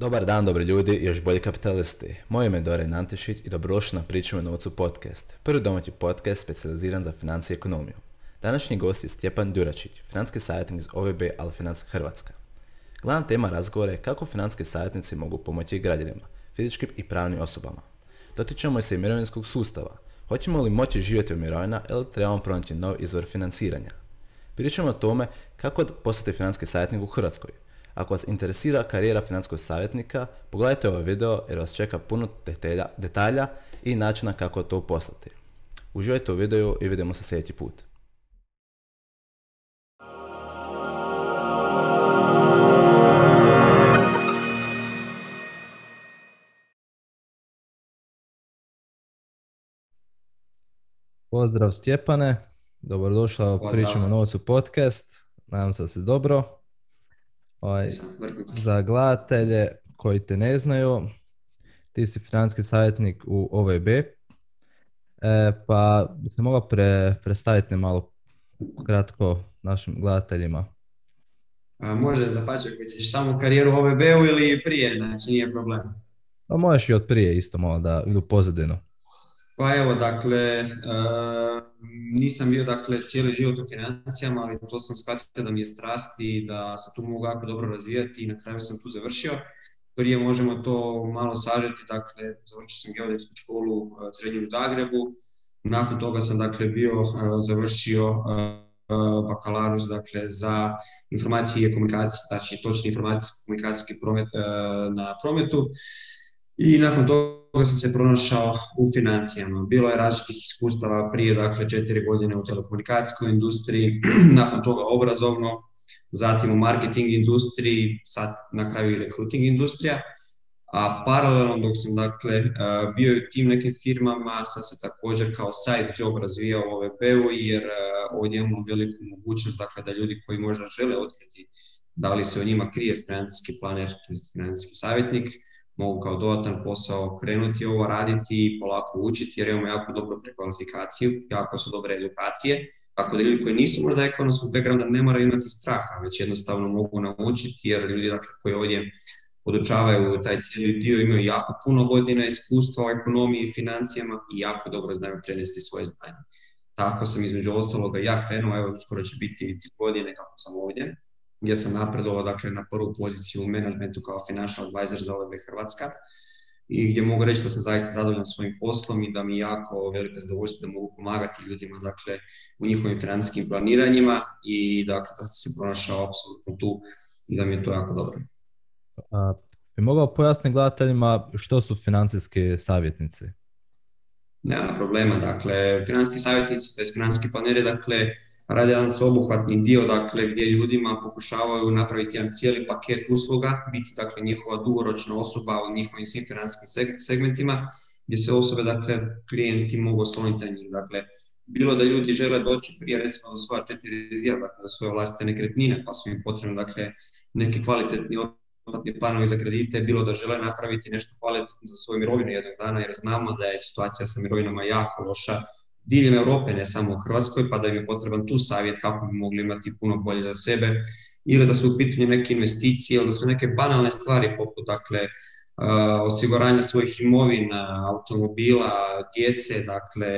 Dobar dan, dobri ljudi i još bolji kapitalisti. Moje ime je Doren Antešić i dobrodošli na Pričamo novcu podcast. Prvi domaći podcast specijaliziran za financije i ekonomiju. Današnji gost je Stjepan Duračić, financijski savjetnik iz OVB Alfinans Hrvatska. Glavna tema razgovora je kako financijski savjetnici mogu pomoći građanima, fizičkim i pravnim osobama. Dotičemo se i mirovinskog sustava. Hoćemo li moći živjeti u mirovina ili trebamo pronaći nov izvor financiranja? Pričamo o tome kako postati financijski savjetnik u Hrvatskoj, ako vas interesira karijera financijskog savjetnika, pogledajte ovaj video jer vas čeka puno detalja, detalja i načina kako to postati. Uživajte u videu i vidimo se sljedeći put. Pozdrav Stjepane, dobrodošla u Pričamo novcu podcast, nadam se da si dobro. Ovaj, za gledatelje koji te ne znaju, ti si financijski savjetnik u OVB, e, pa bi se mogao pre, predstaviti malo kratko našim gledateljima. A, može da pače, ćeš samo karijeru u OVB-u ili prije, znači nije problem. Pa možeš i od prije isto malo da idu pozadinu. Pa evo, dakle, uh, nisam bio dakle, cijeli život u financijama, ali to sam shvatio da mi je strast i da se tu mogu jako dobro razvijati i na kraju sam tu završio. Prije možemo to malo sažeti, dakle, završio sam geodetsku školu uh, srednju u Zagrebu, nakon toga sam dakle bio uh, završio bakalarus dakle, za informacije i komunikacije, znači točni informacijski komunikacijski promet na prometu i nakon toga sam se pronašao u financijama. Bilo je različitih iskustava prije, dakle, četiri godine u telekomunikacijskoj industriji, nakon toga obrazovno, zatim u marketing industriji, sad na kraju i recruiting industrija. A paralelno dok sam dakle bio u tim nekim firmama, sam se također kao side job razvijao u OVP-u jer ovdje imamo veliku mogućnost dakle, da ljudi koji možda žele otkriti da li se o njima krije financijski planer, financijski savjetnik, mogu kao dodatan posao krenuti ovo raditi i polako učiti jer imamo jako dobru prekvalifikaciju, jako su dobre edukacije, tako da ljudi koji nisu možda ekonomskog backgrounda ne moraju imati straha, već jednostavno mogu naučiti jer ljudi dakle, koji ovdje podučavaju taj cijeli dio imaju jako puno godina iskustva u ekonomiji i financijama i jako dobro znaju prenesti svoje znanje. Tako sam između ostaloga ja krenuo, evo skoro će biti godine kako sam ovdje, gdje sam napredovao dakle, na prvu poziciju u managementu kao financial advisor za OVB Hrvatska i gdje mogu reći da sam zaista zadovoljan svojim poslom i da mi jako velika zadovoljstvo da mogu pomagati ljudima dakle, u njihovim financijskim planiranjima i dakle, da sam se pronašao apsolutno tu i da mi je to jako dobro. A, bi mogao pojasniti gledateljima što su financijski savjetnici? Nema problema, dakle, financijski savjetnici, to je financijski planeri, dakle, radi jedan sveobuhvatni dio dakle, gdje ljudima pokušavaju napraviti jedan cijeli paket usluga, biti dakle, njihova dugoročna osoba u njihovim svim financijskim segmentima, gdje se osobe, dakle, klijenti mogu osloniti na njih. Dakle, bilo da ljudi žele doći prije recimo do svoja četiri rizija, dakle, do svoje vlastite nekretnine, pa su im potrebni dakle, neki kvalitetni otplatni planovi za kredite, bilo da žele napraviti nešto kvalitetno za svoju mirovinu jednog dana, jer znamo da je situacija sa mirovinama jako loša, diljem Europe, ne samo u Hrvatskoj, pa da im je potreban tu savjet kako bi mogli imati puno bolje za sebe, ili da su u pitanju neke investicije, ili da su neke banalne stvari poput dakle, uh, osiguranja svojih imovina, automobila, djece, dakle,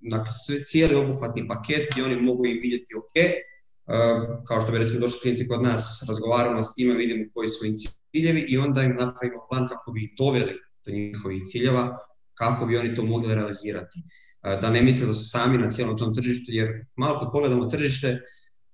dakle sve, cijeli obuhvatni paket gdje oni mogu i vidjeti ok, uh, kao što bi recimo došli klijenti kod nas, razgovaramo s njima, vidimo koji su im ciljevi i onda im napravimo plan kako bi ih doveli do njihovih ciljeva, kako bi oni to mogli realizirati da ne misle da su sami na cijelom tom tržištu, jer malo kad pogledamo tržište,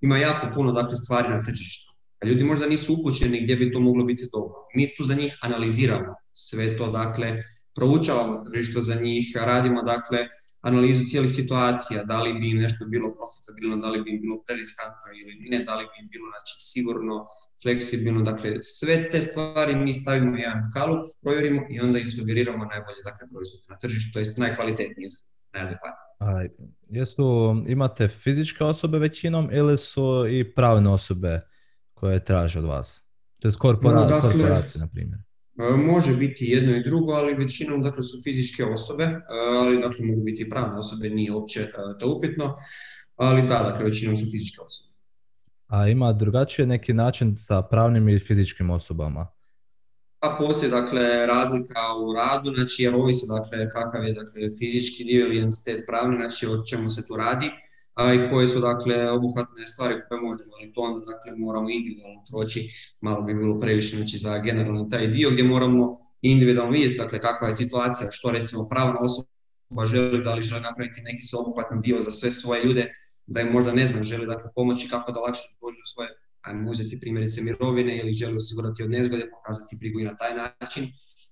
ima jako puno dakle, stvari na tržištu. A ljudi možda nisu upućeni gdje bi to moglo biti dobro. Mi tu za njih analiziramo sve to, dakle, proučavamo tržište za njih, radimo dakle analizu cijelih situacija, da li bi im nešto bilo profitabilno, da li bi im bilo preriskantno ili ne, da li bi im bilo znači, sigurno, fleksibilno, dakle sve te stvari mi stavimo u jedan kalup, provjerimo i onda ih sugeriramo najbolje dakle, proizvode na tržištu, to je najkvalitetnije a, jesu, imate fizičke osobe većinom ili su i pravne osobe koje traže od vas? To je korpora, no, dakle, korporacije, na primjer. Može biti jedno i drugo, ali većinom dakle, su fizičke osobe, ali dakle, mogu biti i pravne osobe, nije uopće to upitno, ali da, dakle, većinom su fizičke osobe. A ima drugačije neki način sa pravnim i fizičkim osobama? Pa postoji dakle razlika u radu, znači jer ovisi dakle kakav je dakle fizički dio ili identitet pravni, znači o čemu se tu radi a i koje su dakle obuhvatne stvari koje možemo, ali to dakle moramo individualno proći, malo bi bilo previše znači za generalni taj dio gdje moramo individualno vidjeti dakle kakva je situacija, što recimo pravna osoba želi, da li želi napraviti neki sveobuhvatni dio za sve svoje ljude, da im možda ne znam, želi dakle pomoći kako da lakše dođu do svoje, ajmo uzeti primjerice mirovine ili želi osigurati od nezgode, pokazati brigu i na taj način,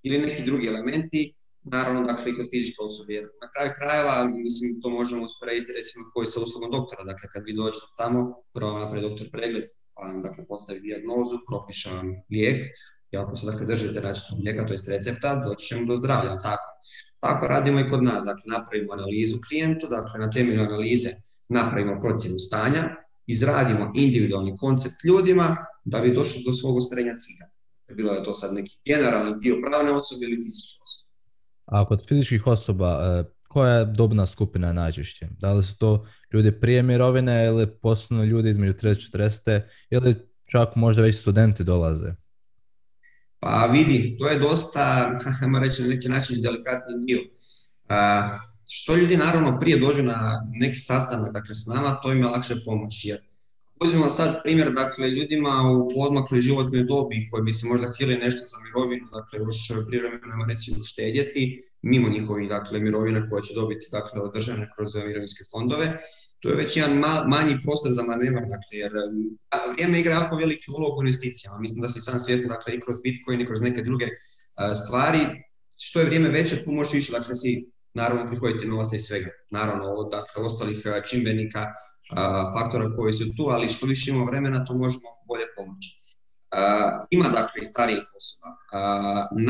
ili neki drugi elementi, naravno dakle i kroz fizičke osobe. Jer na kraju krajeva, mislim, to možemo usporediti recimo koji sa uslugom doktora. Dakle, kad vi dođete tamo, prvo vam napravi doktor pregled, pa vam dakle, postavi dijagnozu, propiše vam lijek, i ako se dakle držite računog lijeka, to jest recepta, doći ćemo do zdravlja, tako. Tako radimo i kod nas, dakle napravimo analizu klijentu, dakle na temelju analize napravimo procjenu stanja, izradimo individualni koncept ljudima da bi došli do svog ostrenja cilja. Bilo je to sad neki generalni dio pravne osobe ili fizičke osobe. A kod fizičkih osoba, e, koja je dobna skupina najčešće? Da li su to ljudi prije mirovine ili posebno ljudi između 30 i 40 ili čak možda već studenti dolaze? Pa vidi, to je dosta, ajmo reći na neki način, delikatni dio. A, što ljudi naravno prije dođu na neki sastanak dakle, s nama, to im je lakše pomoći. Jer uzmimo sad primjer, dakle, ljudima u odmakloj životnoj dobi koji bi se možda htjeli nešto za mirovinu, dakle, još privremeno recimo štedjeti, mimo njihovih, dakle, mirovina koje će dobiti, dakle, održane kroz mirovinske fondove, to je već jedan manji prostor za manevar, dakle, jer vrijeme igra jako veliki ulog u investicijama. Mislim da si sam svjestan, dakle, i kroz Bitcoin i kroz neke druge stvari, što je vrijeme veće, tu možeš više, dakle, si naravno prihoditi novaca i svega. Naravno, od dakle, ostalih čimbenika, faktora koji su tu, ali što više imamo vremena, to možemo bolje pomoći. ima dakle i starijih osoba.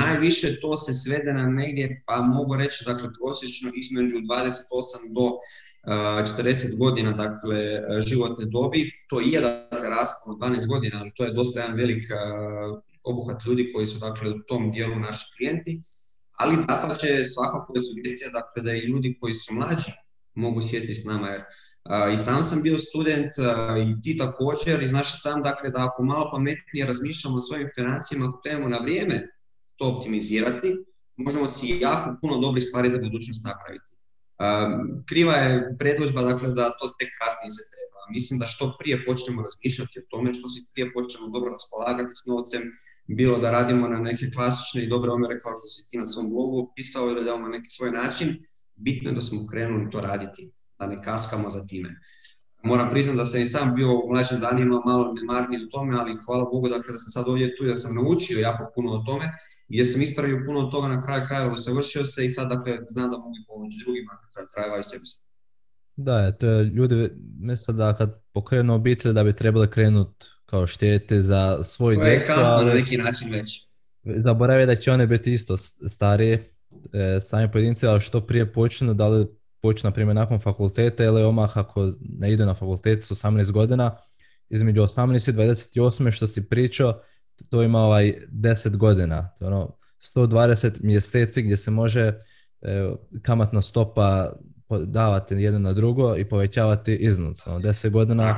najviše to se svede na negdje, pa mogu reći, dakle, prosječno između 28 do 40 godina dakle, životne dobi. To je dakle, raspon od 12 godina, ali to je dosta jedan velik obuhvat ljudi koji su dakle, u tom dijelu naši klijenti. Ali da će svakako je sugestija dakle, da i ljudi koji su mlađi mogu sjesti s nama, jer i sam sam bio student i ti također i znaš sam dakle da ako malo pametnije razmišljamo o svojim financijama, ako trebamo na vrijeme to optimizirati, možemo si jako puno dobrih stvari za budućnost napraviti. Kriva je predložba dakle da to tek kasnije se treba. Mislim da što prije počnemo razmišljati o tome, što si prije počnemo dobro raspolagati s novcem, bilo da radimo na neke klasične i dobre omjere kao što si ti na svom blogu opisao ili da imamo neki svoj način, bitno je da smo krenuli to raditi da ne kaskamo za time. Moram priznati da sam i sam bio u mlađim danima malo nemarniji o tome, ali hvala Bogu da kada sam sad ovdje tu da sam naučio jako puno o tome i da sam ispravio puno od toga na kraju krajeva, usavršio se i sad dakle znam da mogu pomoći drugima na kraju krajeva i sebi. Da, to je, ljudi misle da kad pokrenu obitelj da bi trebali krenuti kao štete za svoj djecu. To je kasno na neki način već. Zaboravio da će one biti isto starije, e, sami pojedinci, ali što prije počnu, da li počne, na primjer, nakon fakulteta ili omah ako ne ide na fakultet s 18 godina, između 18 i 28 što si pričao, to ima ovaj 10 godina, to ono 120 mjeseci gdje se može e, kamatna stopa davati jedno na drugo i povećavati iznos. Ono, 10 godina je,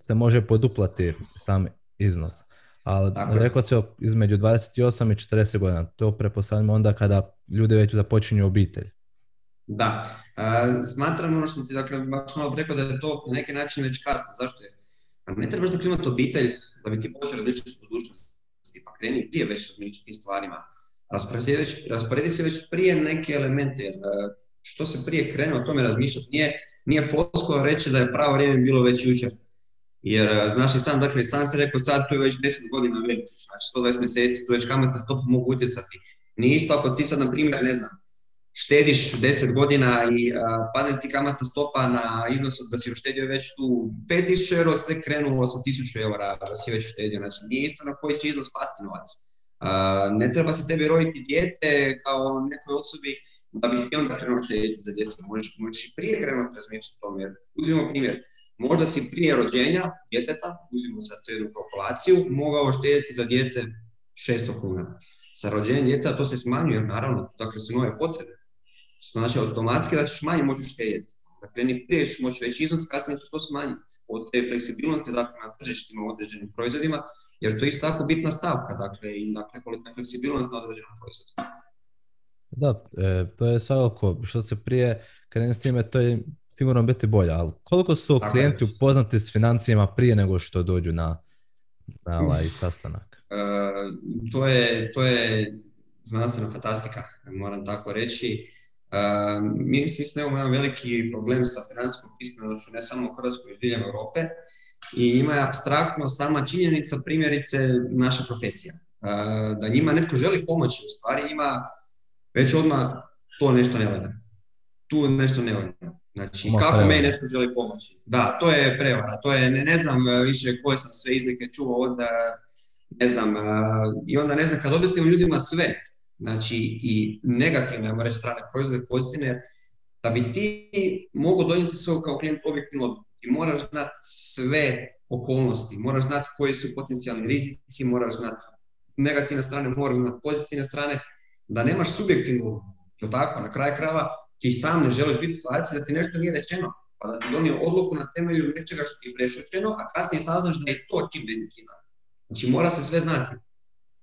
se može poduplati sam iznos. Ali rekao se između 28 i 40 godina, to prepostavljamo onda kada ljudi već započinju obitelj. Da, e, smatram ono što ti dakle, baš malo rekao da je to na neki način već kasno. Zašto je? Pa ne trebaš da imati obitelj da bi ti počeo razmišljati o budućnosti, pa kreni prije već razmišljati tim stvarima. Rasporedi, se već prije neke elemente, jer e, što se prije krene o tome razmišljati, nije, nije flosko reći da je pravo vrijeme bilo već jučer. Jer, znaš i sam, dakle, sam se rekao sad tu je već 10 godina već, znači 120 mjeseci, tu već kamatna stopa mogu utjecati. Nije isto ako ti sad, na primjer, ne znam, štediš 10 godina i padne ti kamatna stopa na iznos da si uštedio već tu 5000 euro, ste krenulo sa 1000 eura da si već uštedio. Znači nije isto na koji će iznos pasti novac. ne treba se tebi roditi dijete kao nekoj osobi da bi ti onda krenuo štediti za djecu. Možeš, možeš i prije krenuti razmišljati o tome. Uzmimo primjer, možda si prije rođenja djeteta, uzmimo sad tu jednu kalkulaciju, mogao štediti za dijete 600 kuna. Sa rođenjem djeteta to se smanjuje, naravno, dakle su nove potrebe. Znači automatski da ćeš manje moći štedjeti. Dakle, ni prije ću moći veći iznos, kasnije ću to smanjiti. Postoje fleksibilnosti dakle, na tržištima određenim proizvodima, jer to je isto tako bitna stavka, dakle, i dakle, kolika je fleksibilnost na određenom proizvodu. Da, e, to je svakako što se prije krene s time, to je sigurno biti bolje, ali koliko su tako klijenti je. upoznati s financijama prije nego što dođu na, na ovaj sastanak? E, to, je, to je znanstvena fantastika, moram tako reći. Uh, mi mislim imamo jedan veliki problem sa financijskom pismenošću, ne samo u Hrvatskoj, i diljem Europe. I njima je abstraktno sama činjenica, primjerice, naša profesija. Uh, da njima netko želi pomoći, u stvari njima već odmah to nešto ne valja. Tu nešto ne valja. Znači, Ma, kako prevara. me netko želi pomoći? Da, to je prevara. To je, ne, ne znam više koje sam sve izlike čuo, onda, ne znam, uh, i onda ne znam, kad objasnim ljudima sve, znači i negativne, ajmo reći, strane proizvode, pozitivne, da bi ti mogu donijeti svoj kao klijent objektivno odluku. Ti moraš znati sve okolnosti, moraš znati koji su potencijalni rizici, moraš znati negativne strane, moraš znati pozitivne strane, da nemaš subjektivnu, to tako, na kraju krava, ti sam ne želiš biti u situaciji da ti nešto nije rečeno, pa da ti donio odluku na temelju nečega što ti je prešućeno, a kasnije saznaš da je to čimbenik Znači mora se sve znati.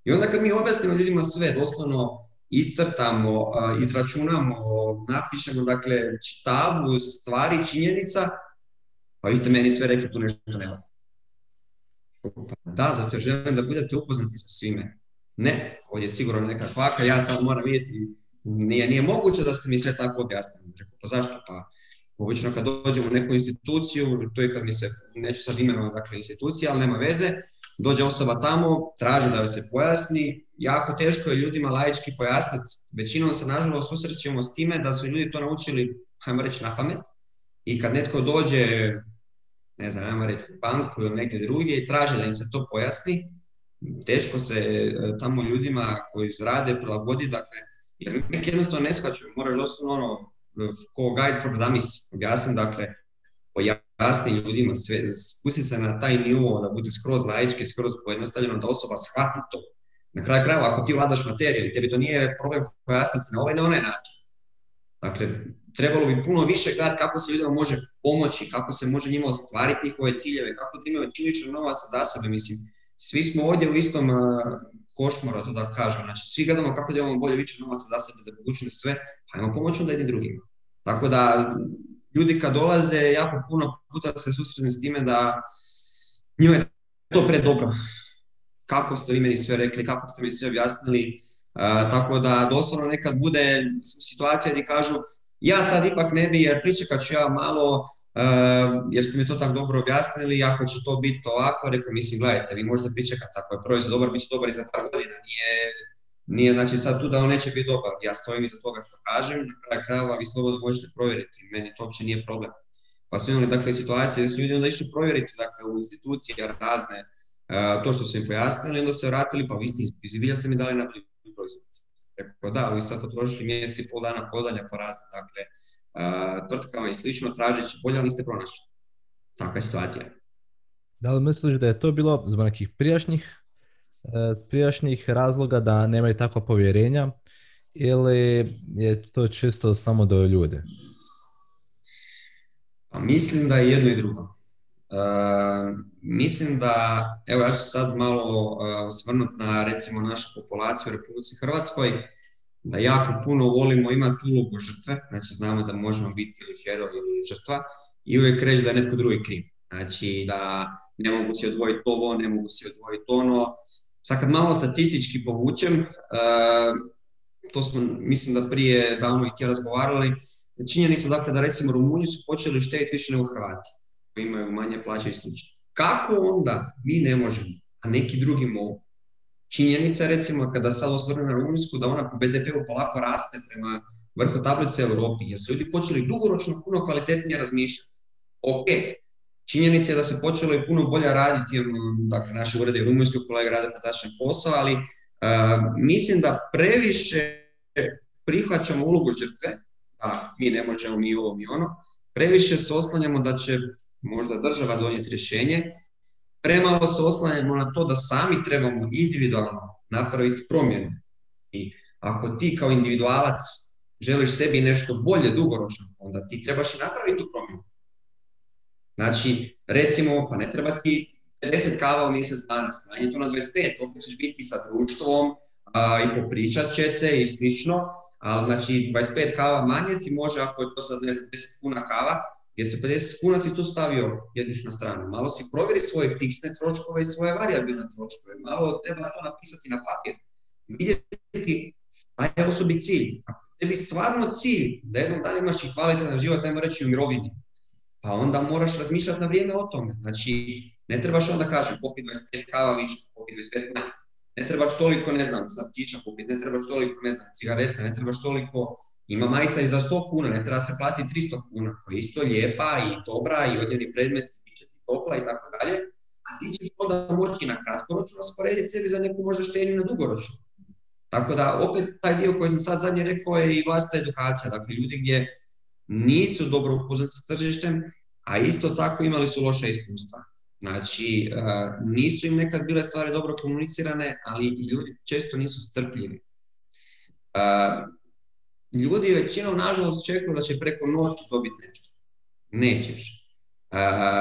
I onda kad mi objasnimo ljudima sve, doslovno iscrtamo, izračunamo, napišemo, dakle, čitavu stvari, činjenica, pa vi ste meni sve rekli, tu nešto nema. Da, zato želim da budete upoznati sa svime. Ne, ovdje je sigurno neka kvaka, ja sad moram vidjeti, nije, nije moguće da ste mi sve tako objasnili. Rekao, pa zašto? Pa obično kad dođemo u neku instituciju, to je kad mi se, neću sad imenovati dakle, institucija, ali nema veze, dođe osoba tamo, traži da se pojasni, jako teško je ljudima laički pojasniti. Većinom se nažalost susrećemo s time da su ljudi to naučili, hajmo reći, na pamet i kad netko dođe, ne znam, hajmo reći, u banku ili negdje drugdje i traži da im se to pojasni, teško se e, tamo ljudima koji rade prilagodi, dakle, jer neki jednostavno ne shvaćaju, moraš doslovno ono, ko guide for dummies, objasnim, dakle, pojasni ljudima sve, spusti se na taj nivo da bude skroz laički, skroz pojednostavljeno, da osoba shvati to. Na kraju krajeva, ako ti vladaš materijom, tebi to nije problem pojasniti na ovaj na onaj način. Dakle, trebalo bi puno više gledati kako se ljudima može pomoći, kako se može njima ostvariti njihove ciljeve, kako da imaju činično novaca za sebe. Mislim, svi smo ovdje u istom košmoru, to da kažem. Znači, svi gledamo kako da imamo bolje više novaca za sebe, za budućnost sve, pa imamo pomoć onda jedni drugima. Tako da ljudi kad dolaze, jako puno puta se susretne s time da njima je to pre dobro. Kako ste vi meni sve rekli, kako ste mi sve objasnili, uh, tako da doslovno nekad bude situacija gdje kažu ja sad ipak ne bi, jer pričekat ću ja malo, jer ste mi to tako dobro objasnili, ako će to biti ovako, rekao mislim, gledajte, vi možete pričekati, ako je proizvod dobar, bit će dobar i za par godina, nije nije znači sad tu da on neće biti dobar, ja stojim iza toga što kažem, na kraju krajeva vi slobodno možete provjeriti, meni to uopće nije problem. Pa su imali takve situacije da su ljudi onda išli provjeriti dakle, u institucije razne uh, to što su im pojasnili, onda se vratili, pa vi ste iz ste mi dali na proizvod. Rekao da, vi sad potrošili mjesec i pol dana hodanja po razne dakle, tvrtkama i slično, tražeći bolje, ali niste pronašli. Takva situacija. Da li misliš da je to bilo zbog nekih prijašnjih E, prijašnjih razloga da nemaju takva povjerenja ili je to čisto samo do ljude? Pa mislim da je jedno i drugo. Uh, mislim da, evo ja ću sad malo uh, osvrnut na recimo našu populaciju u Republici Hrvatskoj, da jako puno volimo imati ulogu žrtve, znači znamo da možemo biti ili heroj ili žrtva i uvijek reći da je netko drugi kriv. Znači da ne mogu si odvojiti ovo, ne mogu si odvojiti ono, Sad kad malo statistički povučem, uh, to smo mislim da prije davno i ti razgovarali, činjenica dakle da recimo Rumunji su počeli štediti više nego Hrvati, koji imaju manje plaće i slično. Kako onda mi ne možemo, a neki drugi mogu? Činjenica je recimo kada sad osvrne na Rumunjsku da ona po BDP-u polako raste prema vrhu tablice Europi, jer su ljudi počeli dugoročno puno kvalitetnije razmišljati. Ok, Činjenica je da se počelo i puno bolje raditi, dakle naše urede i rumunjski kolega rade fantastičan posao, ali uh, mislim da previše prihvaćamo ulogu žrtve, a mi ne možemo mi ovo mi ono, previše se oslanjamo da će možda država donijeti rješenje, premalo se oslanjamo na to da sami trebamo individualno napraviti promjenu. I ako ti kao individualac želiš sebi nešto bolje dugoročno, onda ti trebaš i napraviti tu promjenu. Znači, recimo, pa ne treba ti 50 kava u mjesec dana, smanji to na 25, opet ćeš biti sa društvom a, i popričat ćete i slično, ali znači 25 kava manje ti može, ako je to sad 10 kuna kava, 250 kuna si tu stavio jednih na stranu. Malo si provjeri svoje fiksne troškove i svoje variabilne troškove. Malo treba to napisati na papir. Vidjeti šta je osobi cilj. Ako tebi stvarno cilj da jednom dan imaš i kvalitetan život, ajmo reći u mirovini, pa onda moraš razmišljati na vrijeme o tome. Znači, ne trebaš onda kažem popi 25 kava više, popi 25 manje. Ne trebaš toliko, ne znam, slatkića popiti, ne trebaš toliko, ne znam, cigareta, ne trebaš toliko ima majica i za 100 kuna, ne treba se platiti 300 kuna, koja je isto lijepa i dobra i odjevni predmet, bit će ti topla i tako dalje, a ti ćeš onda moći na kratkoročno rasporediti sebi za neku možda štenju na dugoročno. Tako da opet taj dio koji sam sad zadnje rekao je i vlastita edukacija, dakle ljudi gdje nisu dobro upoznati s tržištem, a isto tako imali su loše iskustva. Znači, nisu im nekad bile stvari dobro komunicirane, ali i ljudi često nisu strpljivi ljudi većinom nažalost čekaju da će preko noći dobiti nešto. Nećeš.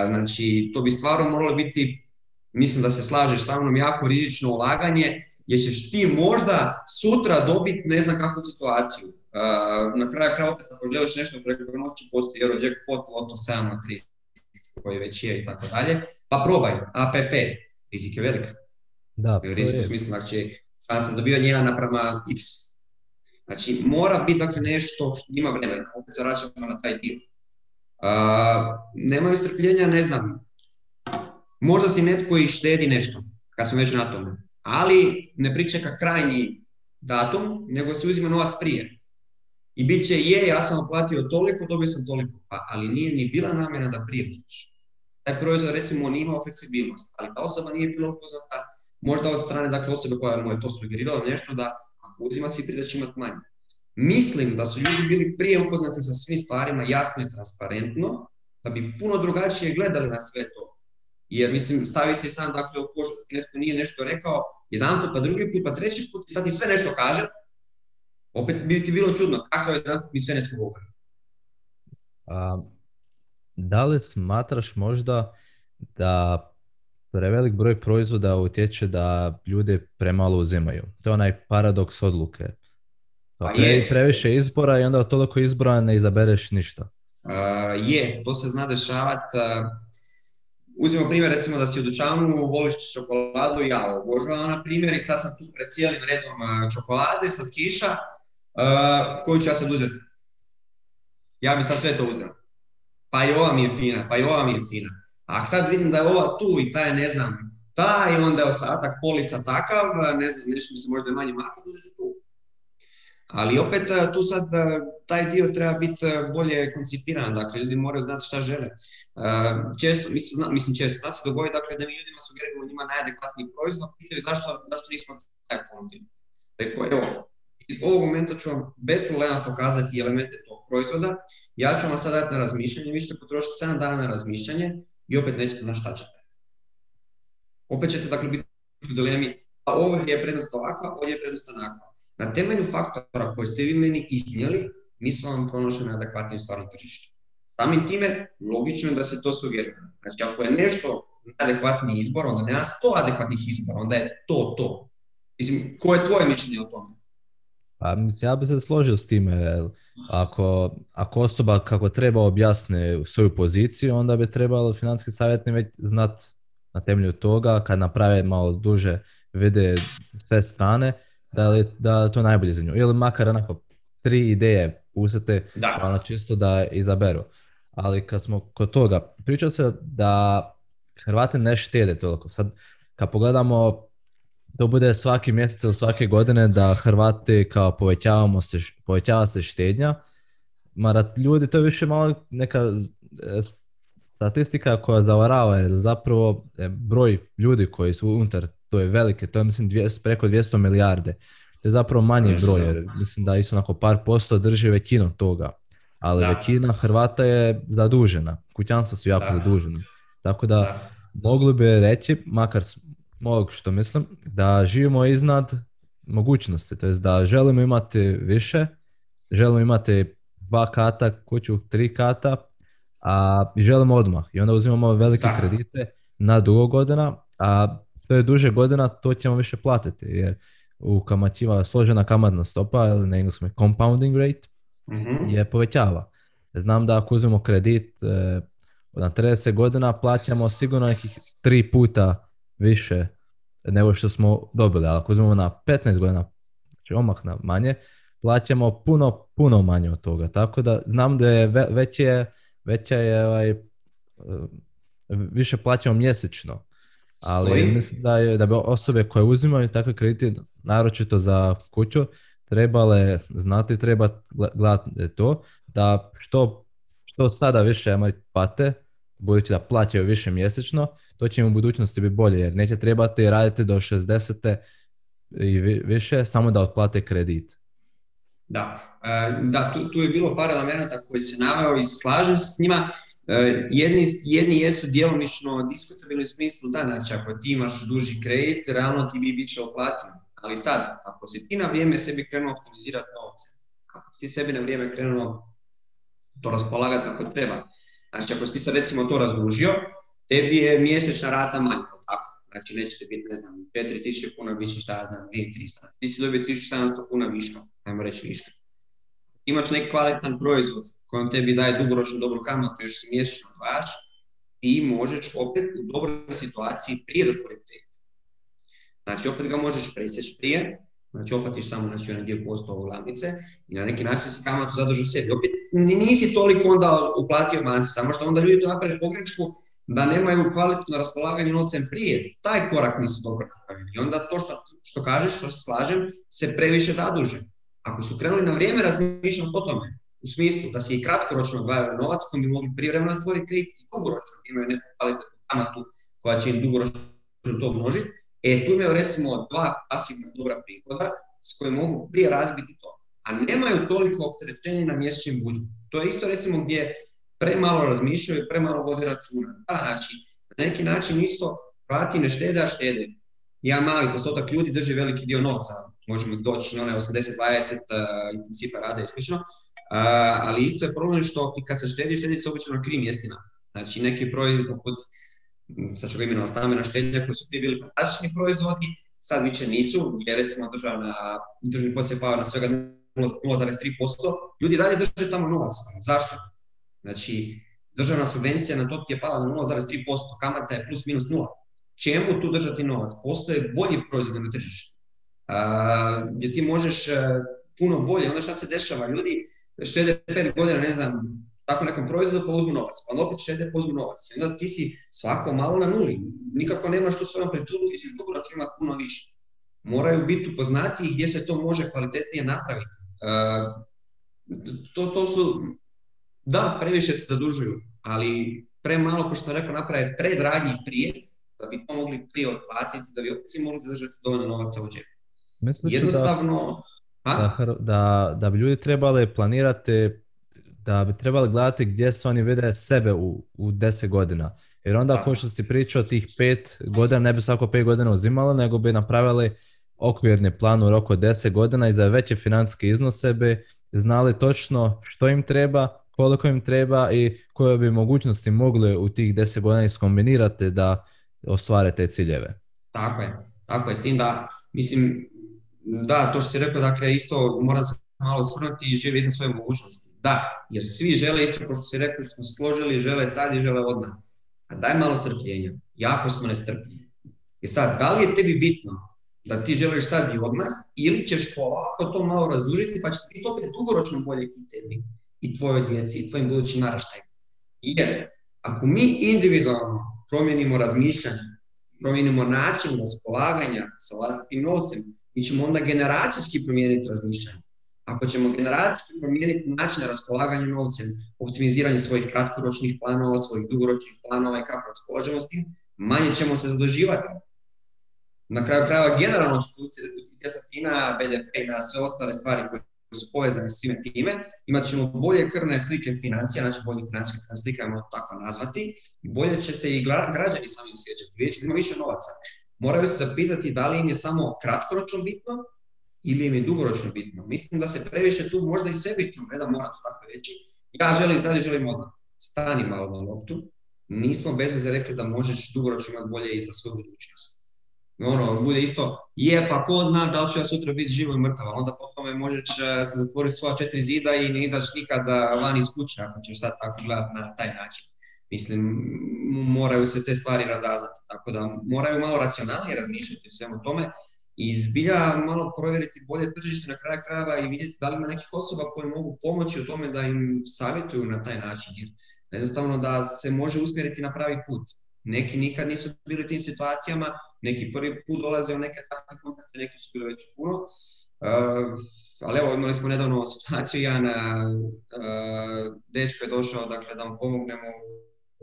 znači, to bi stvarno moralo biti, mislim da se slažeš sa mnom, jako rizično ulaganje, gdje ćeš ti možda sutra dobiti ne znam kakvu situaciju. na kraju kraja opet ako želiš nešto preko noći postoji Euro Jackpot, Loto 7 na 3 koji već je i tako dalje, pa probaj, APP, rizik je velik. Da, rizik u smislu, znači, šansa dobivanja 1 naprama x, Znači, mora biti dakle, nešto što ima vremena, opet se vraćamo na taj dio. Uh, nema strpljenja, ne znam, možda si netko i štedi nešto, kad smo već na tome, ali ne pričeka krajnji datum, nego se uzima novac prije. I bit će, je, ja sam oplatio toliko, dobio sam toliko, pa, ali nije ni bila namjena da prije Taj proizvod, recimo, on imao fleksibilnost, ali ta osoba nije bila upoznata možda od strane dakle, osobe koja mu je to sugerirala nešto da uzima si prije da će imati manje. Mislim da su ljudi bili prije upoznati sa svim stvarima jasno i transparentno, da bi puno drugačije gledali na sve to. Jer mislim, stavi se sam dakle u kožu netko nije nešto rekao jedan put, pa drugi put, pa treći put i sad ti sve nešto kaže, opet bi ti bilo čudno, kako se jedan put mi sve netko govori. Da li smatraš možda da prevelik broj proizvoda utječe da ljude premalo uzimaju. To je onaj paradoks odluke. Pa je. Previše izbora i onda toliko izbora ne izabereš ništa. Uh, je, to se zna dešavati. Uh, uzmimo primjer recimo da si u dućanu, voliš čokoladu, ja obožavam na primjer i sad sam tu pred cijelim redom čokolade, slatkiša, uh, koju ću ja sad uzeti? Ja bi sad sve to uzeo. Pa i ova mi je fina, pa i ova mi je fina. A sad vidim da je ova tu i taj ne znam, ta i onda je ostatak polica takav, ne znam, nešto mi se možda manje maka, tu. Ali opet e, tu sad e, taj dio treba biti e, bolje koncipiran, dakle ljudi moraju znati šta žele. Često, mislim, mislim često, zna se dogodi dakle, da mi ljudima sugeriramo njima najadekvatniji proizvod, pitaju zašto, zašto nismo taj ponudili. Rekao, evo, iz ovog momenta ću vam bez problema pokazati elemente tog proizvoda, ja ću vam sad dati na razmišljanje, vi ćete potrošiti 7 dana na razmišljanje, i opet nećete znati šta ćete. Opet ćete dakle biti u dilemi, a ovo je prednost ovakva, ovo je prednost onakva. Na temelju faktora koje ste vi meni iznijeli, mi smo vam pronašli na adekvatniju stvarno tržištu. Samim time, logično je da se to sugerira. Znači, ako je nešto adekvatni izbor, onda nema sto adekvatnih izbora, onda je to to. Mislim, koje je tvoje mišljenje o tome? Pa mislim, ja bih se složio s time. Ako, ako osoba kako treba objasne svoju poziciju, onda bi trebalo financijski savjetnik već znat na temelju toga, kad naprave malo duže vide sve strane, da li da to najbolje za nju. Ili makar onako tri ideje pustite, da. čisto da izaberu. Ali kad smo kod toga, pričao se da Hrvati ne štede toliko. Sad, kad pogledamo to bude svaki mjesec ili svake godine da Hrvati kao povećavamo se, povećava se štednja, mara ljudi to je više malo neka e, statistika koja zavarava jer zapravo e, broj ljudi koji su unutar to je velike, to je mislim preko 200 milijarde. To je zapravo manji broj jer mislim da isto onako par posto drži većinu toga. Ali većina Hrvata je zadužena, kućanstva su jako zadužena. Tako da, mogli bi reći, makar mog što mislim, da živimo iznad mogućnosti, to jest da želimo imati više, želimo imati dva kata, kuću tri kata, a i želimo odmah. I onda uzimamo velike Da. kredite na dugo godina, a što je duže godina, to ćemo više platiti. Jer u kamatima složena kamatna stopa, ili na engleskom je compounding rate, Mhm. je povećava. Znam da ako uzmemo kredit e, na 30 godina plaćamo sigurno nekih tri puta više nego što smo dobili. Ali ako uzmemo na 15 godina, znači omah na manje, plaćamo puno, puno manje od toga. Tako da znam da je ve- već je, veća je ovaj, e, više plaćamo mjesečno. Ali Stoji. mislim da, je, da bi osobe koje uzimaju takve kredite, naročito za kuću, trebale znati, treba gle- gledati to, da što, što sada više pate, budući da plaćaju više mjesečno, to će im u budućnosti biti bolje, jer neće trebati raditi do 60. i vi- više, samo da otplate kredit. Da, e, da tu, tu je bilo par elemenata koji se naveo i slažem se s njima. E, Jedni, jedni jesu djelomično diskutabilni u smislu da, znači ako ti imaš duži kredit, realno ti bi bit će oplatio. Ali sad, ako si ti na vrijeme sebi krenuo optimizirati novce, ako si ti sebi na vrijeme krenuo to raspolagati kako treba, znači ako si ti sad recimo to razdužio, tebi je mjesečna rata manja, tako? Znači neće ti biti, ne znam, 4000 kuna, će šta ja znam, 2300. Ti si dobio 1700 kuna viška, ajmo reći viška. Imaš neki kvalitetan proizvod koji tebi daje dugoročno dobru kamatu, još si mjesečno odvajaš, ti možeš opet u dobroj situaciji prije zatvoriti kredit. Znači opet ga možeš presjeći prije, znači oplatiš samo znači, onaj dio posto glavnice i na neki način si kamatu zadrži u sebi. Opet ni- nisi toliko onda uplatio masi, samo što onda ljudi to naprave pogrešku da nemaju kvalitetno raspolaganje novcem prije. Taj korak nisu dobro napravili. I onda to što, što kažeš, što se slažem, se previše zaduže. Ako su krenuli na vrijeme razmišljati o tome, u smislu da si i kratkoročno odvajaju novac kojim bi mogli privremeno stvoriti kredit i dugoročno imaju neku kvalitetnu kamatu koja će im dugoročno to množiti, e tu imaju recimo dva pasivna dobra prihoda s kojim mogu prije razbiti to. A nemaju toliko opterećenja na mjesečnim budžetu. To je isto recimo gdje premalo razmišljaju i premalo vode računa. Da, znači, na neki način isto Hrvati ne štede, a štede. Jedan mali postotak ljudi drži veliki dio novca, možemo doći na one 80-20 uh, principa rada i slično, uh, ali isto je problem što i kad se štedi, štedi se obično na krivim mjestima. Znači neki proizvodi poput, sad ću ga imenovati stambena štednja, koji su prije bili fantastični proizvodi, sad više nisu, jer recimo državna, državni podsjej pao na svega 0,3%, ljudi dalje drže tamo novac. Zašto? Znači, državna subvencija na to ti je pala na 0,3%, kamata je plus minus nula. Čemu tu držati novac? Postoje bolji proizvodi na tržištu. Gdje ti možeš e, puno bolje, onda šta se dešava? Ljudi štede pet godina, ne znam, tako nekom proizvodu pa uzmu novac, pa opet štede pa uzmu novac. I onda ti si svako malo na nuli. Nikako nemaš tu svoju amplitudu i ćeš dugoročno imati puno više. Moraju biti upoznati gdje se to može kvalitetnije napraviti. A, to, to su, da, previše se zadužuju, ali premalo, kao što sam rekao, naprave predradnji prije, da bi to mogli prije otplatiti, da bi opet si mogli zadržati dovoljno novaca u džepu. Misliš li da, Jednostavno, a? da, Hr- da, da bi ljudi trebali planirati, da bi trebali gledati gdje se oni vide sebe u, u 10 godina. Jer onda, Da. ako što si pričao, tih pet godina ne bi svako pet godina uzimalo, nego bi napravili okvirni plan u roku 10 godina i za veće financijske iznose bi znali točno što im treba, koliko im treba i koje bi mogućnosti mogli u tih 10 godina iskombinirati da ostvare te ciljeve. Tako je, tako je, s tim da, mislim, da, to što si rekao, dakle, isto moram se malo osvrnuti i živi iznad svoje mogućnosti. Da, jer svi žele isto, kao što si rekao, smo složili, žele sad i žele odmah. A daj malo strpljenja, jako smo nestrpljivi. I sad, da li je tebi bitno da ti želiš sad i odmah, ili ćeš polako to malo razdužiti, pa će ti biti opet dugoročno bolje i tebi, i tvojoj djeci, i tvojim budućim naraštajima. Jer, ako mi individualno promijenimo razmišljanje, promijenimo način raspolaganja sa vlastitim novcem, mi ćemo onda generacijski promijeniti razmišljanje. Ako ćemo generacijski promijeniti način raspolaganja novcem, optimiziranje svojih kratkoročnih planova, svojih dugoročnih planova i kako raspolažemo s tim, manje ćemo se zaduživati. Na kraju krajeva generalno što utjeca na BDP i na sve ostale stvari koje su povezane s svime time, imat ćemo bolje krvne slike financija, znači bolje financijske slike, ajmo tako nazvati, bolje će se i gra- građani sami osjećati, vidjet će da ima više novaca. Moraju se zapitati da li im je samo kratkoročno bitno ili im je dugoročno bitno. Mislim da se previše tu možda i sebi da mora to tako reći. Ja želim sad želim odmah. Stani malo na loptu. Nismo bez veze rekli da možeš dugoročno imati bolje i za svoju budućnost. Ono, bude isto, je pa ko zna da li ću ja sutra biti živo i mrtav, onda po tome možeš e, se zatvoriti svoja četiri zida i ne izaći nikada van iz kuće ako ćeš sad tako gledati na taj način. Mislim, moraju se te stvari razazati, tako da moraju malo racionalnije razmišljati o svemu tome i zbilja malo provjeriti bolje tržište na kraju krajeva i vidjeti da li ima nekih osoba koje mogu pomoći u tome da im savjetuju na taj način. Jer jednostavno da se može usmjeriti na pravi put. Neki nikad nisu bili u tim situacijama, neki prvi put dolaze u neke takve kontakte, neki su bili već puno. Uh, ali evo, imali smo nedavno situaciju, jedan uh, dečko je došao dakle, da mu pomognemo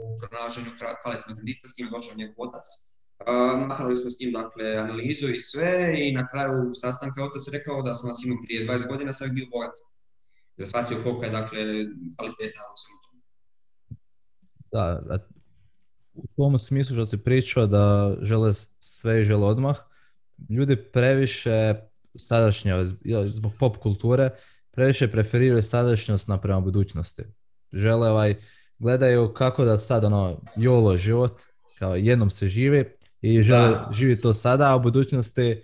u pronalaženju kvalitetnog kredita, s tim je došao njegov otac. Uh, napravili smo s tim dakle, analizu i sve i na kraju sastanka otac rekao da sam vas imao prije 20 godina, sam bio bogat. Jer shvatio koliko je dakle, kvaliteta u svemu. Da, u tom smislu što se priča da žele sve i žele odmah, ljudi previše sadašnje, zbog pop kulture, previše preferiraju sadašnjost naprema budućnosti. Žele ovaj, gledaju kako da sad ono, jolo život, kao jednom se živi i žele živi to sada, a u budućnosti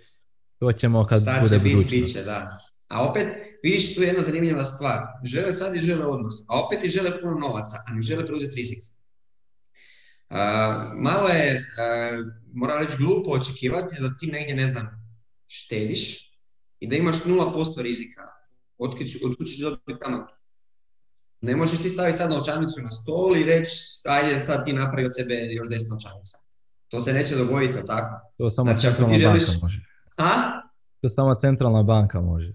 to ćemo kad Šta bude budućnost. Biće, da. A opet, vidiš tu jedna zanimljiva stvar. Žele sad i žele odmah, a opet i žele puno novaca, a ne žele preuzeti rizik malo je, moram reći, glupo očekivati da ti negdje, ne znam, štediš i da imaš 0% rizika. Od ćeš dobiti kamatu? Ne možeš ti staviti sad novčanicu na stol i reći, ajde sad ti napravi od sebe još 10 novčanica. To se neće dogoditi, tako? To samo znači, centralna banka može. A? To samo centralna banka može.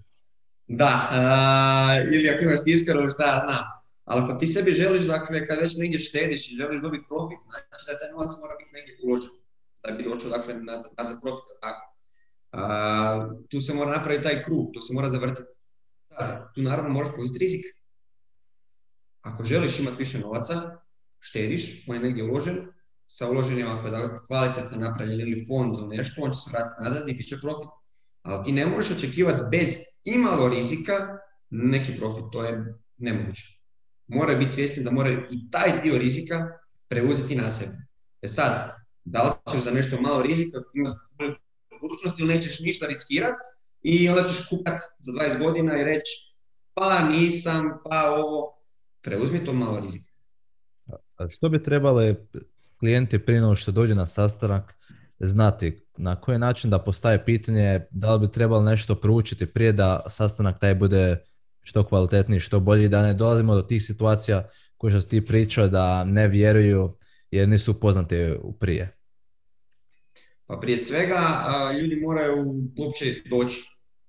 Da, uh, ili ako imaš tiskaru, šta ja znam. Ali ako ti sebi želiš, dakle, kad već negdje štediš i želiš dobiti profit, znači da taj novac mora biti negdje uložen, da bi došao, dakle, na, za profit, tako. A, tu se mora napraviti taj krug, tu se mora zavrtiti. tu naravno moraš preuzeti rizik. Ako želiš imati više novaca, štediš, on je negdje uložen, sa uloženjem ako je kvalitetno napravljen ili fond ili nešto, on će se vratiti nazad i bit će profit. Ali ti ne možeš očekivati bez imalo rizika neki profit, to je nemoguće moraju biti svjesni da moraju i taj dio rizika preuzeti na sebe. E sad, da li ćeš za nešto malo rizika imati budućnosti ili nećeš ništa riskirati i onda ćeš kupat za 20 godina i reći pa nisam, pa ovo, preuzmi to malo rizika. A što bi trebali klijenti prije nego što dođu na sastanak znati na koji način da postaje pitanje da li bi trebalo nešto proučiti prije da sastanak taj bude što kvalitetniji, što bolji, da ne dolazimo do tih situacija koje što ti pričao da ne vjeruju jer nisu upoznati prije? Pa prije svega ljudi moraju uopće doći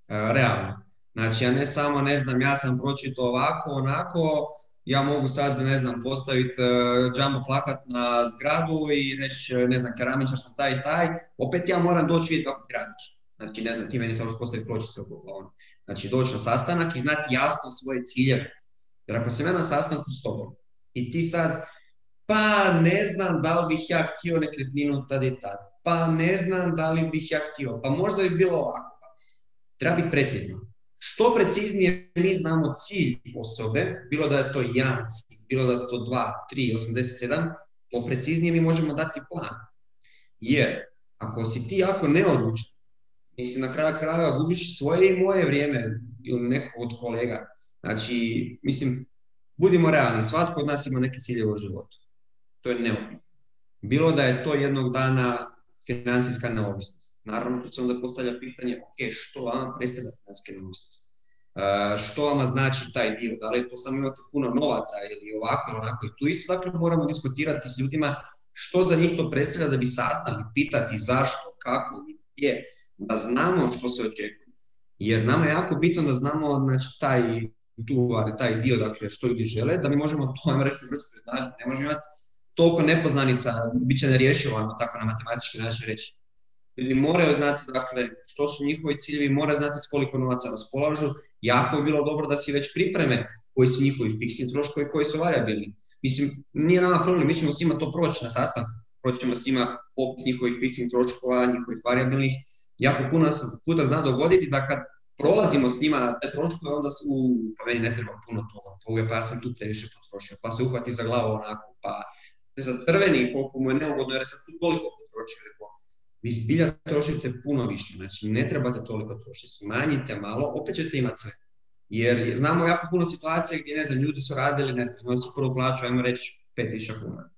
realno. Znači ja ne samo ne znam ja sam pročito ovako, onako, ja mogu sad ne znam postaviti džambo plakat na zgradu i reći ne znam keramičar sam taj i taj, opet ja moram doći vidjeti kako radiš. Znači ne znam ti meni samo postaviti pločice oko Znači doći na sastanak i znati jasno svoje ciljeve. Jer ako sam ja na sastanku s tobom i ti sad, pa ne znam da li bih ja htio nekretninu tad i tad, pa ne znam da li bih ja htio, pa možda bi bilo ovako. Treba biti precizno. Što preciznije mi znamo cilj osobe, bilo da je to jedan bilo da je to 2, 3, 87, to preciznije mi možemo dati plan. Jer ako si ti jako neodlučan, mislim na kraju krajeva gubiš svoje i moje vrijeme ili nekog od kolega. Znači, mislim, budimo realni, svatko od nas ima neke ciljeve u životu. To je neopitno. Bilo da je to jednog dana financijska neovisnost. Naravno, tu se onda postavlja pitanje, ok, što vama predstavlja financijska neovisnost? Uh, što vama znači taj dio? Da li to samo imate puno novaca ili ovako ili onako? Tu isto dakle moramo diskutirati s ljudima što za njih to predstavlja da bi saznali, pitati zašto, kako, gdje da znamo što se očekuje. Jer nama je jako bitno da znamo znači, taj ali taj dio, dakle, što ljudi žele, da mi možemo to, ajmo reći, vrstu Ne možemo imati toliko nepoznanica, bit će nerješivo, ajmo tako na matematički način reći. Ljudi moraju znati, dakle, što su njihovi ciljevi, moraju znati s koliko novaca raspolažu. Jako je bilo dobro da si već pripreme koji su njihovi fiksni troškovi, koji su variabilni. Mislim, nije nama problem, mi ćemo s njima to proći na sastanku. Proći ćemo s njima popis njihovih fiksnih troškova, njihovih variabilnih jako puno puta zna dogoditi da kad prolazimo s njima te troškove, onda su, pa meni ne treba puno toga, pa, pa ja sam tu previše potrošio, pa se uhvati za glavu onako, pa se za crveni koliko mu je neugodno jer sam tu toliko potrošio, rekao, vi zbilja trošite puno više, znači ne trebate toliko trošiti, smanjite malo, opet ćete imati sve. Jer znamo jako puno situacija gdje, ne znam, ljudi su radili, ne znam, imali su prvu plaću, ajmo reći, 5000 kuna.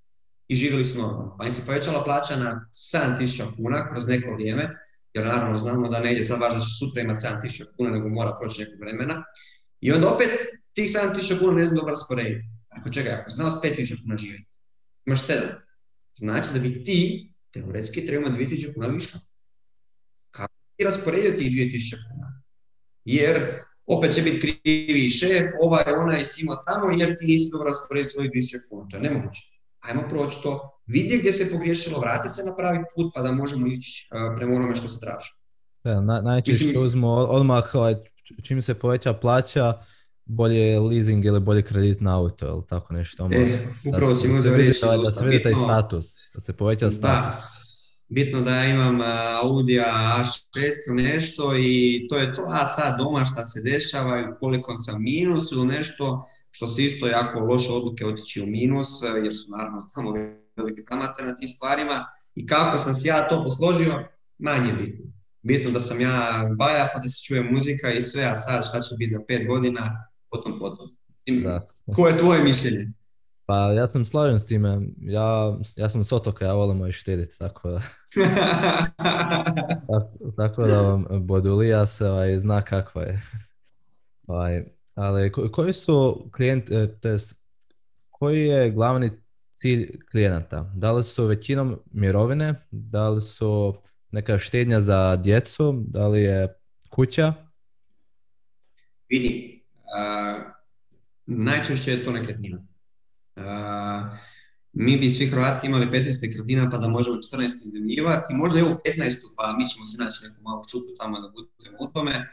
I živjeli su normalno. Pa im se povećala plaća na 7000 kuna kroz neko vrijeme, jer naravno znamo da ne ide sad baš da će sutra imati 7000 kuna, nego mora proći nekog vremena. I onda opet tih 7000 kuna ne znam dobro rasporediti. Ako čekaj, ako znao s 5000 kuna živjeti, imaš 7. Znači da bi ti teoretski treba imati 2000 kuna viška. Kako ti rasporedio tih 2000 kuna? Jer opet će biti krivi šef, ovaj, onaj, simo tamo, jer ti nisi dobro rasporedio svojih 2000 kuna. To je nemoguće. Ajmo proći to, vidi gdje se pogriješilo, vrati se na pravi put pa da možemo ići uh, prema onome što se traži. Da, na, najčešće Mislim, uzmu odmah ovaj, čim se poveća plaća, bolje leasing ili bolje kredit na auto ili tako nešto. E, upravo si možda reći da se vidi taj status, da se poveća status. Da, bitno da ja imam Audi A6 ili nešto i to je to, a sad doma šta se dešava i koliko sam minus ili nešto, što se isto jako loše odluke otići u minus, jer su naravno samo velike kamate na tim stvarima i kako sam si ja to posložio, manje bitno. Bitno da sam ja baja pa da se čuje muzika i sve, a sad šta će biti za pet godina, potom potom. Da. Koje je tvoje mišljenje? Pa ja sam slažen s time. Ja, ja sam s otoka, ja volimo i štediti, tako da... tako, tako, da vam Bodulija se ovaj, zna kakva je. Ovaj, ali koji su klijenti, e, to koji je glavni cilj klijenata? Da li su većinom mirovine, da li su neka štednja za djecu, da li je kuća? Vidi, najčešće je to nekretnina. Uh, mi bi svi Hrvati imali 15 nekretnina pa da možemo 14 iznajmljivati, možda i ovu 15 pa mi ćemo se naći neku malu šupu tamo da budemo u tome.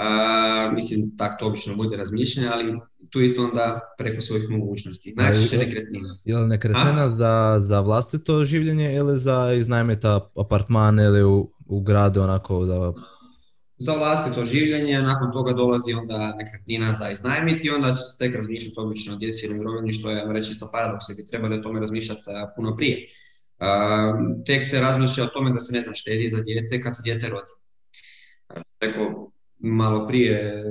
Uh, mislim, tako to obično bude razmišljanje, ali tu isto onda preko svojih mogućnosti. Najčešće nekretnina. Je li nekretnina za, za vlastito življenje ili za iznajmiti apartmane ili u, u gradu onako da za vlastito življenje, nakon toga dolazi onda nekretnina za iznajmiti, onda će se tek razmišljati obično o djeci ili mirovini, što je reći isto paradoks, bi trebali o tome razmišljati puno prije. tek se razmišlja o tome da se ne znam štedi za dijete kad se dijete rodi. Rekao malo prije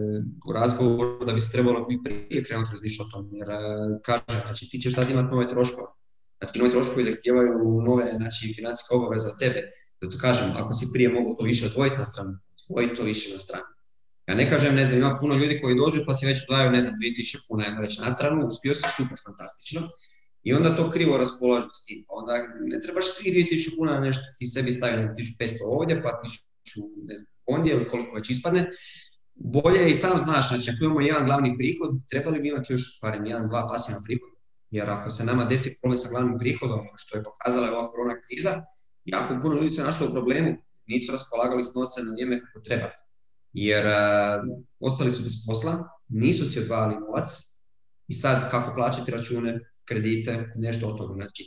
u razgovoru da bi se trebalo i prije krenuti razmišljati o tome, jer kaže, znači ti ćeš sad imati nove troškove. Znači nove troškove zahtijevaju nove znači, financijske obaveze od tebe. Zato kažem, ako si prije mogu to više odvojiti na stranu, koji to više na stranu. Ja ne kažem, ne znam, ima puno ljudi koji dođu pa si već odvajaju, ne znam, 2000 kuna, ajmo reći, na stranu, uspio si super, fantastično, i onda to krivo raspolažu s tim. Pa onda ne trebaš svi 2000 kuna na nešto ti sebi stavi na 1500 ovdje, pa 1000 ne znam, ondje ili koliko već ispadne. Bolje je i sam znaš, znači ako imamo jedan glavni prihod, trebali bi imati još barem jedan, dva pasivna prihoda. Jer ako se nama desi problem sa glavnim prihodom, što je pokazala ova korona kriza, jako puno ljudi se našlo u problemu nisu raspolagali s novcem na vrijeme kako treba. Jer uh, ostali su bez posla, nisu si odvajali novac i sad kako plaćati račune, kredite, nešto od toga. Znači,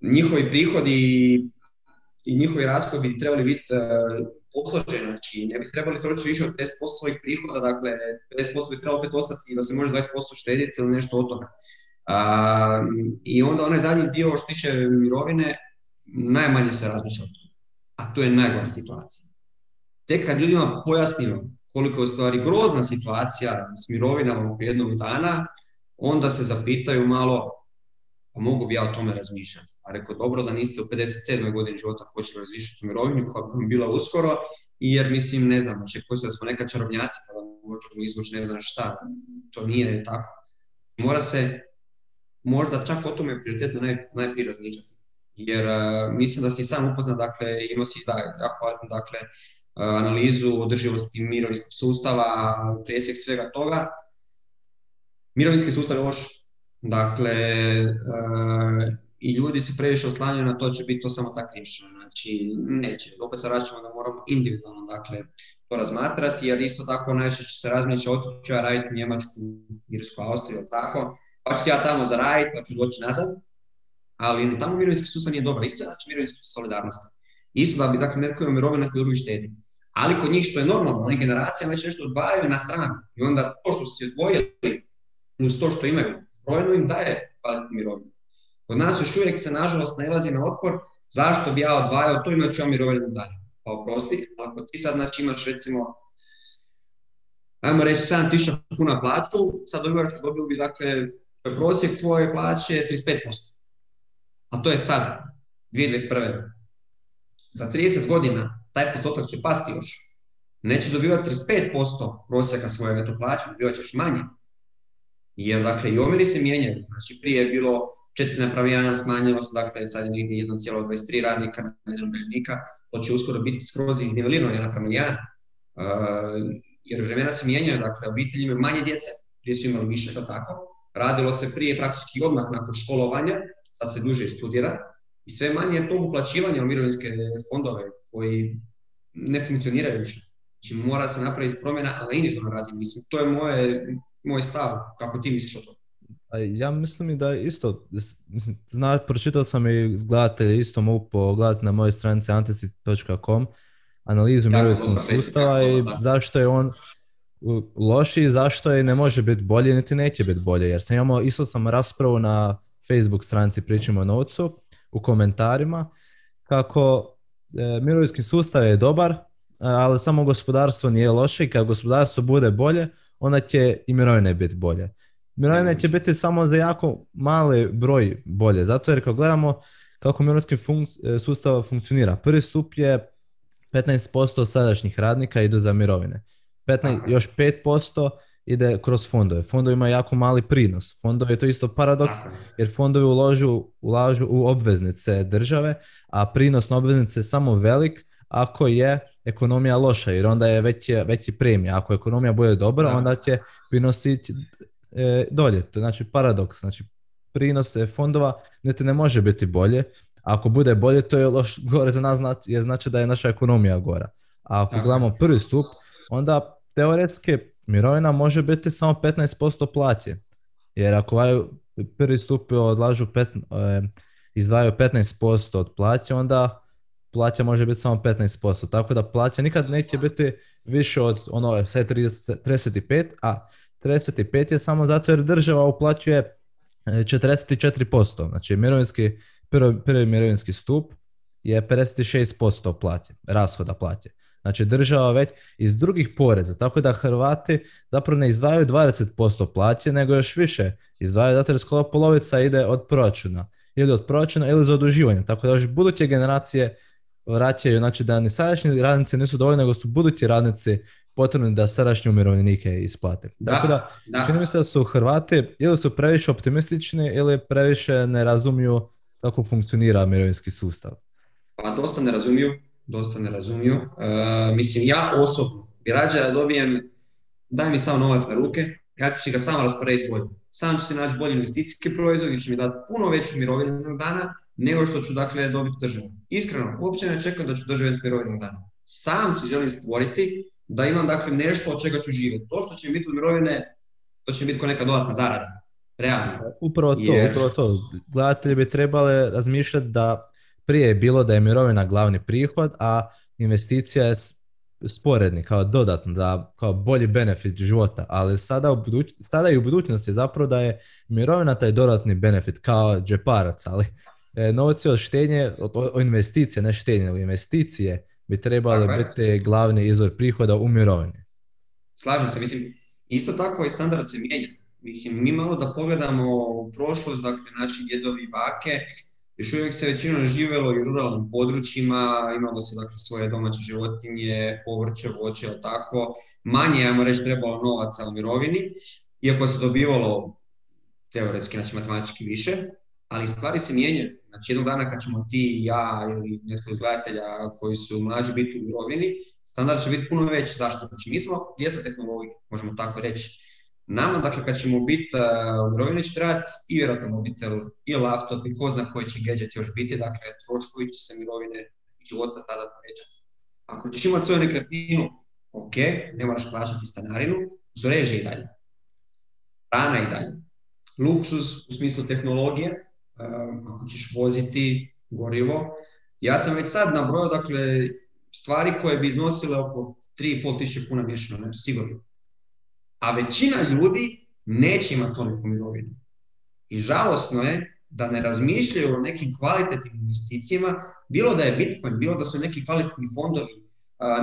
njihovi prihodi i njihovi rashodi trebali biti uh, posloženi, znači ne bi trebali trošiti više od 10% svojih prihoda, dakle 50% bi trebalo opet ostati da se može 20% štediti ili nešto od toga. Uh, I onda onaj zadnji dio što tiče mirovine, najmanje se razmišlja o a to je najgora situacija. Tek kad ljudima pojasnimo koliko je stvari grozna situacija s mirovinama oko jednog dana, onda se zapitaju malo, pa mogu bi ja o tome razmišljati. A rekao, dobro da niste u 57. godini života počeli razmišljati o mirovini koja bi bila uskoro, jer mislim, ne znam, očekuje se da smo neka čarobnjaci pa da možemo izvući ne znam šta, to nije tako. Mora se možda čak o tome prioritetno naj, najprije razmišljati jer uh, mislim da si sam upoznat, dakle, imao si da, jako dakle, uh, analizu održivosti mirovinskog sustava, presjek svega toga. Mirovinski sustav je loš, dakle, uh, i ljudi se previše oslanjaju na to će biti to samo tako riješeno. Znači, neće. Opet se vraćamo da moramo individualno dakle, to razmatrati, jer isto tako najviše će se razmišljati otići ja raditi u Njemačku, Irsku, Austriju, tako, pa ću ja tamo zaraditi, pa ću doći nazad, ali tamo mirovinski sustav nije dobar. Isto je znači mirovinska solidarnost. Isto da bi dakle netko imao mirovinu, netko drugi štedi. Ali kod njih što je normalno, oni generacijama već nešto odvajaju na stranu. I onda to što su se odvojili, plus to što imaju brojno im daje kvalitetnu mirovinu. Kod nas još uvijek se nažalost nalazi na otpor zašto bi ja odvajao to imat ću ja mirovinu dalje. Pa oprosti, ako ti sad znači, imaš recimo ajmo reći 7000 kuna plaću, sad dobivaš, dobio bi dakle prosjek tvoje plaće je 35%. A to je sad, 2021. Za 30 godina taj postotak će pasti još. Neće dobivati 35% prosjeka svoje neto plaće, dobivat ćeš manje. Jer dakle i omjeri se mijenjaju. Znači prije je bilo 4 napravi 1 smanjilo se, dakle sad je negdje 1,23 radnika na jedan umirovljenika, to će uskoro biti skroz iznivelirano 1 napravi 1. Uh, jer vremena se mijenjaju, dakle obitelji imaju manje djece, prije su imali više, to tako. Radilo se prije praktički odmah nakon školovanja, sad se duže studira i sve manje je tog uplaćivanja u mirovinske fondove koji ne funkcioniraju više. Znači mora se napraviti promjena, ali na razini. Mislim, to je moje, moj stav, kako ti misliš o tome. Ja mislim i da isto, mislim, zna, pročitao sam i gledatelje isto mogu pogledati na mojoj stranici antesit.com analizu mirovinskog sustava i zašto je on loši i zašto je ne može biti bolje niti neće biti bolje. Jer sam imao, isto sam raspravu na Facebook stranici Pričamo o novcu u komentarima kako e, mirovinski sustav je dobar, ali samo gospodarstvo nije loše i kad gospodarstvo bude bolje, onda će i mirovine biti bolje. Mirovine će biti samo za jako mali broj bolje, zato jer kad gledamo kako mirovinski funk- sustav funkcionira, prvi stup je 15% sadašnjih radnika idu za mirovine. 15, još 5% ide kroz fondove. Fondovi imaju jako mali prinos. Fondovi je to isto paradoks jer fondovi uložu, ulažu u obveznice države, a prinos na obveznice je samo velik ako je ekonomija loša jer onda je veći, veći premija. Ako ekonomija bude dobra, onda će prinos ići e, dolje. To je znači paradoks. Znači prinose fondova niti ne može biti bolje ako bude bolje, to je loš gore za nas, znači, jer znači da je naša ekonomija gora. A ako gledamo prvi stup, onda teoretski mirovina može biti samo 15% plaće. Jer ako prvi stup odlažu pet, e, izdvajaju 15% od plaće, onda plaća može biti samo 15%. Tako da plaća nikad neće biti više od ono sve 35, a 35 je samo zato jer država uplaćuje 44%. E, znači mirovinski prvi, prvi mirovinski stup je 56% plaće, rashoda plaće. Znači država već iz drugih poreza, tako da Hrvati zapravo ne izdvajaju 20% plaće, nego još više izdvajaju, zato jer skoro polovica ide od proračuna. Ili od proračuna ili za oduživanje. Tako da još buduće generacije vraćaju, znači da ni sadašnji radnici nisu dovoljni, nego su budući radnici potrebni da sadašnje umirovljenike isplate. Da, Tako da, da. čini mi se da su Hrvati ili su previše optimistični ili previše ne razumiju kako funkcionira mirovinski sustav? Pa dosta ne razumiju, dosta ne razumiju. Uh, mislim, ja osobno bi rađe da dobijem, daj mi sam novac na ruke, ja ću si ga sam rasporediti bolje. Sam ću si naći bolji investicijski proizvod i će mi dati puno veću mirovinu jednog dana nego što ću dakle dobiti državu. Iskreno, uopće ne čekam da ću doživjeti mirovinu dana. Sam si želim stvoriti da imam dakle nešto od čega ću živjeti. To što će biti od mirovine, to će biti kao neka dodatna zarada. Realno. Upravo to, Jer... upravo to. Gledatelji bi trebali razmišljati da prije je bilo da je mirovina glavni prihod, a investicija je sporedni, kao dodatno, da, kao bolji benefit života, ali sada, u buduć, sada i u budućnosti zapravo da je mirovina taj dodatni benefit kao džeparac, ali novci od štenje, od, investicije, ne štenje, nego investicije bi trebali biti glavni izvor prihoda u mirovini. Slažem se, mislim, isto tako i standard se mijenja Mislim, mi malo da pogledamo u prošlost, dakle, naši djedovi i bake, još uvijek se većinom živjelo i u ruralnim područjima, imalo se dakle svoje domaće životinje, povrće, voće, tako. Manje, ajmo reći, trebalo novaca u mirovini, iako se dobivalo teoretski, znači matematički više, ali stvari se mijenjaju. Znači jednog dana kad ćemo ti, ja ili netko od gledatelja koji su mlađi biti u mirovini, standard će biti puno veći. Zašto? Znači mi smo djeca tehnologije, možemo tako reći. Nama, dakle, kad ćemo biti uh, u mirovini će trebati i vjerojatno mobitel, i laptop, i ko zna koji će gadget još biti, dakle, troškovi će se mirovine i života tada povećati. Ako ćeš imati svoju nekretninu, ok, ne moraš plaćati stanarinu, su reže i dalje. Hrana i dalje. Luksus u smislu tehnologije, ako ćeš voziti gorivo. Ja sam već sad nabrojao, dakle, stvari koje bi iznosile oko 3,5 tisuće kuna mjesečno, sigurno. A većina ljudi neće imati toliko mirovinu. I žalosno je da ne razmišljaju o nekim kvalitetnim investicijama, bilo da je Bitcoin, bilo da su neki kvalitetni fondovi,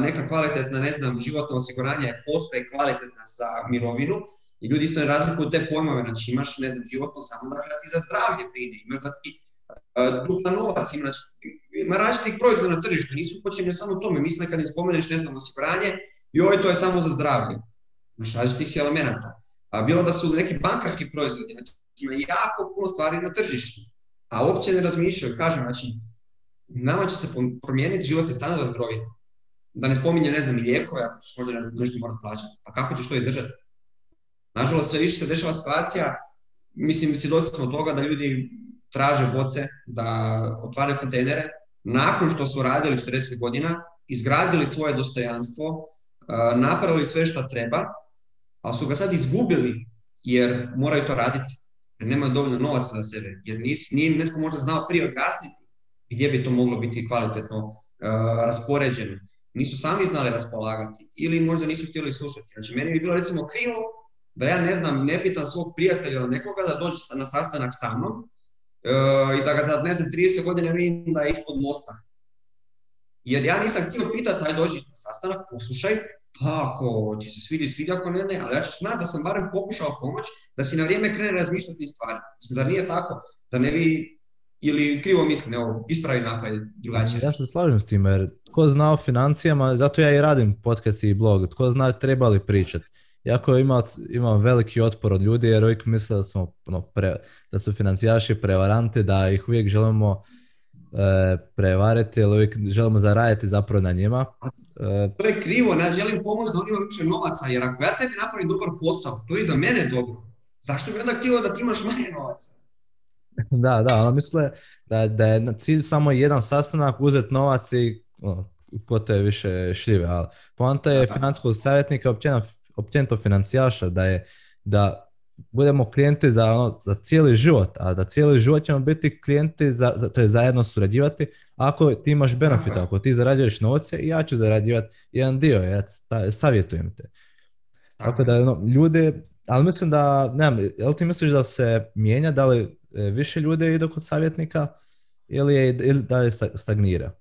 neka kvalitetna, ne znam, životno osiguranje postaje kvalitetna za mirovinu i ljudi isto ne razlikuju te pojmove, znači imaš, ne znam, životno samo da ti za zdravlje brine, imaš da ti dupla novac, imaš, ima različitih proizvoda na tržištu, nisu počinjeni samo tome, mislim kad im spomeneš, ne znam, osiguranje, joj, to je samo za zdravlje, imaš različitih elemenata. A bilo da su neki bankarski proizvodi, znači ima jako puno stvari na tržištu, a uopće ne razmišljaju, kažem, znači, nama će se promijeniti životni standard broj. Da ne spominje, ne znam, i lijekove, ako ćeš možda nešto morati plaćati. Pa kako ćeš to izdržati? Nažalost, sve više se dešava situacija, mislim, svjedoci smo toga da ljudi traže boce, da otvaraju kontejnere, nakon što su radili 40 godina, izgradili svoje dostojanstvo, napravili sve što treba, ali su ga sad izgubili jer moraju to raditi, jer nemaju dovoljno novaca za sebe, jer nije netko možda znao prije objasniti gdje bi to moglo biti kvalitetno raspoređeno. Nisu sami znali raspolagati ili možda nisu htjeli slušati. Znači, meni bi bilo recimo krivo da ja ne znam, ne pitam svog prijatelja ili nekoga da dođe na sastanak sa mnom e, i da ga za ne znam 30 godina vidim da je ispod mosta. Jer ja nisam htio pitati, aj dođi na sastanak, poslušaj, pa ako ti se svidi, svidi, ako ne, ne, ali ja ću znati da sam barem pokušao pomoć, da si na vrijeme krene razmišljati stvari. Mislim, zar nije tako? Zar ne bi ili krivo mislim, evo, ispravi napad drugačije. Ja se slažem s tim, jer tko zna o financijama, zato ja i radim podcast i blog, tko zna trebali pričati. Jako ima, imam veliki otpor od ljudi jer uvijek misle da, smo, ono, pre, da su financijaši prevaranti, da ih uvijek želimo e, prevariti, ili uvijek želimo zaraditi zapravo na njima. E, to je krivo, ne želim pomoći da on ima više novaca, jer ako ja tebi napravim dobar posao, to je za mene dobro. Zašto bi onda htio da ti imaš manje novaca? da, da, ono misle da, da je na cilj samo jedan sastanak, uzeti novac i ono, ko te više šljive, ali poanta je financijskog savjetnika, općenito, općenito financijaša, da je da budemo klijenti za, ono, za cijeli život, a da cijeli život ćemo biti klijenti, za, to je zajedno surađivati, ako ti imaš benefit, ako ti zarađuješ novce, i ja ću zarađivati jedan dio, ja savjetujem te. Tako da ono, ljudi, ali mislim da, ne jel ti misliš da se mijenja, da li E, više ljudi ide kod savjetnika ili, je, ili da je stagnira?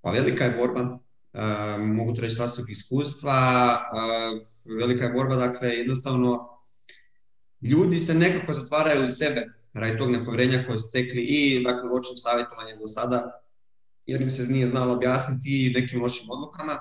Pa velika je borba, mogu to reći vlastnog iskustva, velika je borba, dakle jednostavno ljudi se nekako zatvaraju u sebe radi tog nepovjerenja koje su stekli i dakle lošim savjetovanjem do sada, jer im se nije znalo objasniti i nekim lošim odlukama.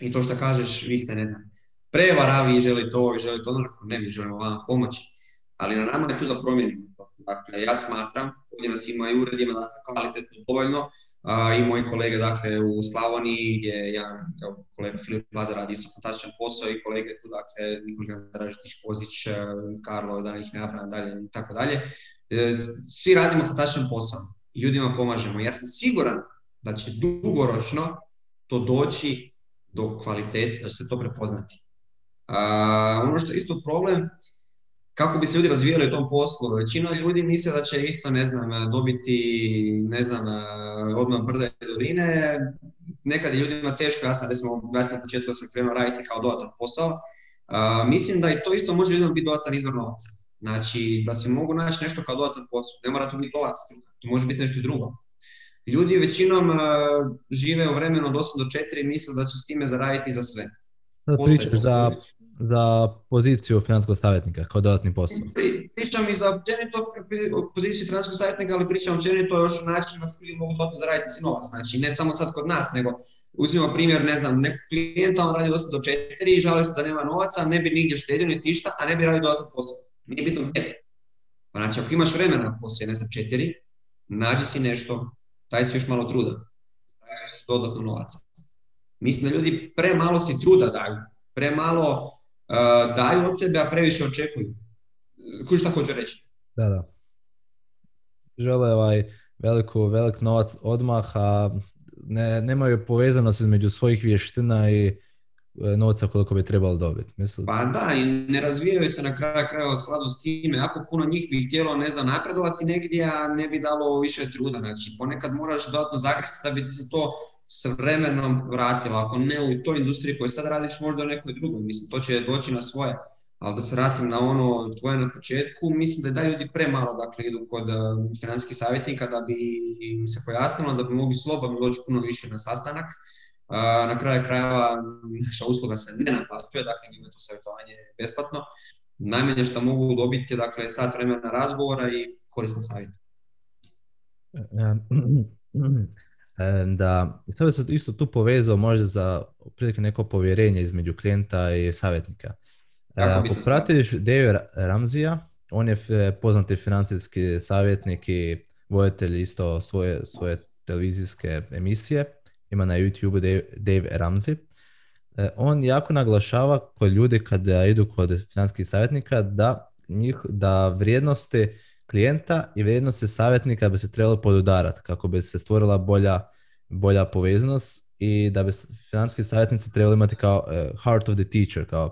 I to što kažeš, vi ste, ne znam, prevara, vi želite ovo, vi želite ono, ne, mi želimo vam pomoći ali na nama je tu da promijenimo to. Dakle, ja smatram, ovdje nas ima i uredima dakle, kvalitetno dovoljno, a, i moji kolege dakle, u Slavoniji gdje ja, evo, kolega Filip Laza radi isto fantastičan posao i kolege tu, dakle, Nikola Dražitić, Pozić, e, Karlo, da ih ne napravim dalje i tako dalje. E, svi radimo fantastičan posao ljudima pomažemo. Ja sam siguran da će dugoročno to doći do kvalitete, da će se to prepoznati. A, ono što je isto problem, kako bi se ljudi razvijali u tom poslu. Većina ljudi misle da će isto, ne znam, dobiti, ne znam, odmah brda i doline. Nekad je ljudima teško, ja sam, recimo, ja sam na početku sam krenuo raditi kao dodatan posao. Uh, mislim da i to isto može ljudima biti dodatan izvor novaca. Znači, da se mogu naći nešto kao dodatan posao. Ne mora to biti novac, to može biti nešto drugo. Ljudi većinom uh, žive u vremenu od 8 do 4 i misle da će s time zaraditi za sve. Sad pričaš za za poziciju financijskog savjetnika kao dodatni posao? Pričam i za općenito poziciju financijskog savjetnika, ali pričam općenito još o načinu na koji mogu dodatno zaraditi si novac. Znači, ne samo sad kod nas, nego uzmimo primjer, ne znam, nekog klijenta, on radi 8 do 4 i žali se da nema novaca, ne bi nigdje štedio ni tišta, a ne bi radio dodatan posao. Nije bitno gdje. Pa znači, ako imaš vremena poslije, ne znam, 4, nađi si nešto, daj si još malo truda. Dodatno novaca. Mislim da ljudi premalo si truda daju, premalo daju od sebe, a previše očekuju. Kuži šta hoću reći? Da, da. Žele ovaj veliku, velik novac odmah, a ne, nemaju povezanost između svojih vještina i e, novca koliko bi trebalo dobiti. Mislim... Pa da, i ne razvijaju se na kraju kraja u skladu s time. Jako puno njih bi htjelo, ne znam, napredovati negdje, a ne bi dalo više truda. Znači, ponekad moraš dodatno zagresti da bi ti se to s vremenom vratilo. Ako ne u toj industriji koju sad radiš, možda u nekoj drugoj. Mislim, to će doći na svoje. Ali da se vratim na ono tvoje na početku, mislim da da ljudi premalo dakle, idu kod uh, financijskih savjetnika da bi im se pojasnilo da bi mogli slobodno doći puno više na sastanak. Uh, na kraju krajeva naša usluga se ne naplaćuje, dakle ima to savjetovanje besplatno. Najmanje što mogu dobiti je dakle, sat vremena razgovora i koristan savjet. Da, sad se isto tu povezao možda za prilike neko povjerenje između klijenta i savjetnika. Ako pratiš Dave Ramzija, on je poznati financijski savjetnik i voditelj isto svoje, svoje televizijske emisije. Ima na YouTube Dave, Dave. E, on jako naglašava kod ljudi kada idu kod financijskih savjetnika da, njih, da vrijednosti klijenta i vrijednosti savjetnika bi se trebalo podudarati kako bi se stvorila bolja, bolja poveznost i da bi financijski savjetnici trebali imati kao uh, heart of the teacher, kao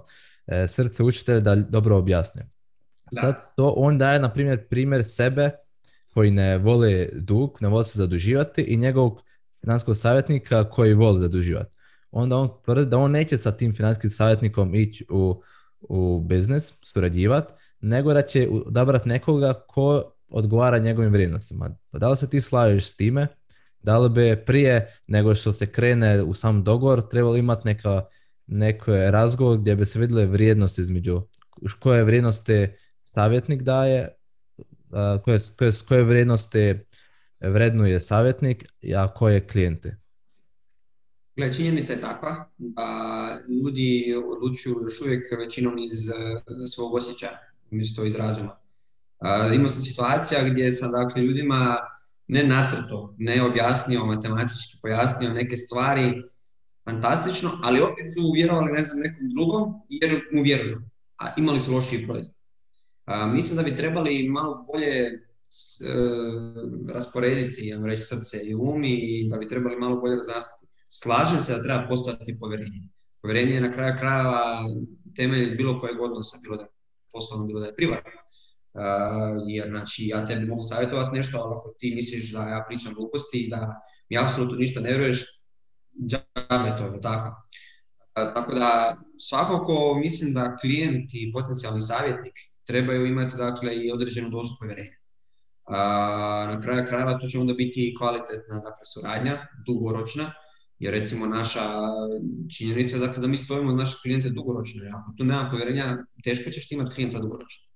uh, srce učitelja da dobro objasne. Da. Sad to on daje, na primjer, primjer sebe koji ne voli dug, ne voli se zaduživati i njegovog financijskog savjetnika koji voli zaduživati. Onda on tvrdi da on neće sa tim financijskim savjetnikom ići u, u biznis, surađivati, nego da će odabrati nekoga ko odgovara njegovim vrijednostima. Pa da li se ti slažeš s time? Da li bi prije nego što se krene u sam dogovor trebalo imati neka, neko razgovor gdje bi se vidjeli vrijednosti između koje vrijednosti savjetnik daje, koje, koje, koje vrijednosti vrednuje savjetnik, a koje klijente? Gle, činjenica je takva da ljudi odlučuju još uvijek većinom iz svog osjećaja umjesto iz razuma. Uh, imao sam situacija gdje sam dakle, ljudima ne nacrto, ne objasnio, matematički pojasnio neke stvari fantastično, ali opet su vjerovali ne znam, nekom drugom jer mu vjeruju, a imali su lošiji proizvod. Uh, mislim da bi trebali malo bolje uh, rasporediti, ja reći, srce i um i da bi trebali malo bolje razastati. Slažem se da treba postojati povjerenje. Povjerenje je na kraju krajeva temelj bilo kojeg odnosa, bilo da poslovno, bilo da je privatno. Uh, jer znači, ja tebi mogu savjetovati nešto, ali ako ti misliš da ja pričam gluposti i da mi apsolutno ništa ne vjeruješ, džabe to je tako. Tako da svakako mislim da klijent i potencijalni savjetnik trebaju imati dakle i određenu dozu povjerenja. Uh, na kraju krajeva to će onda biti kvalitetna dakle, suradnja, dugoročna, jer recimo naša činjenica je dakle, da mi stojimo za naše klijente dugoročno. Ako tu nema povjerenja, teško ćeš imati klijenta dugoročno.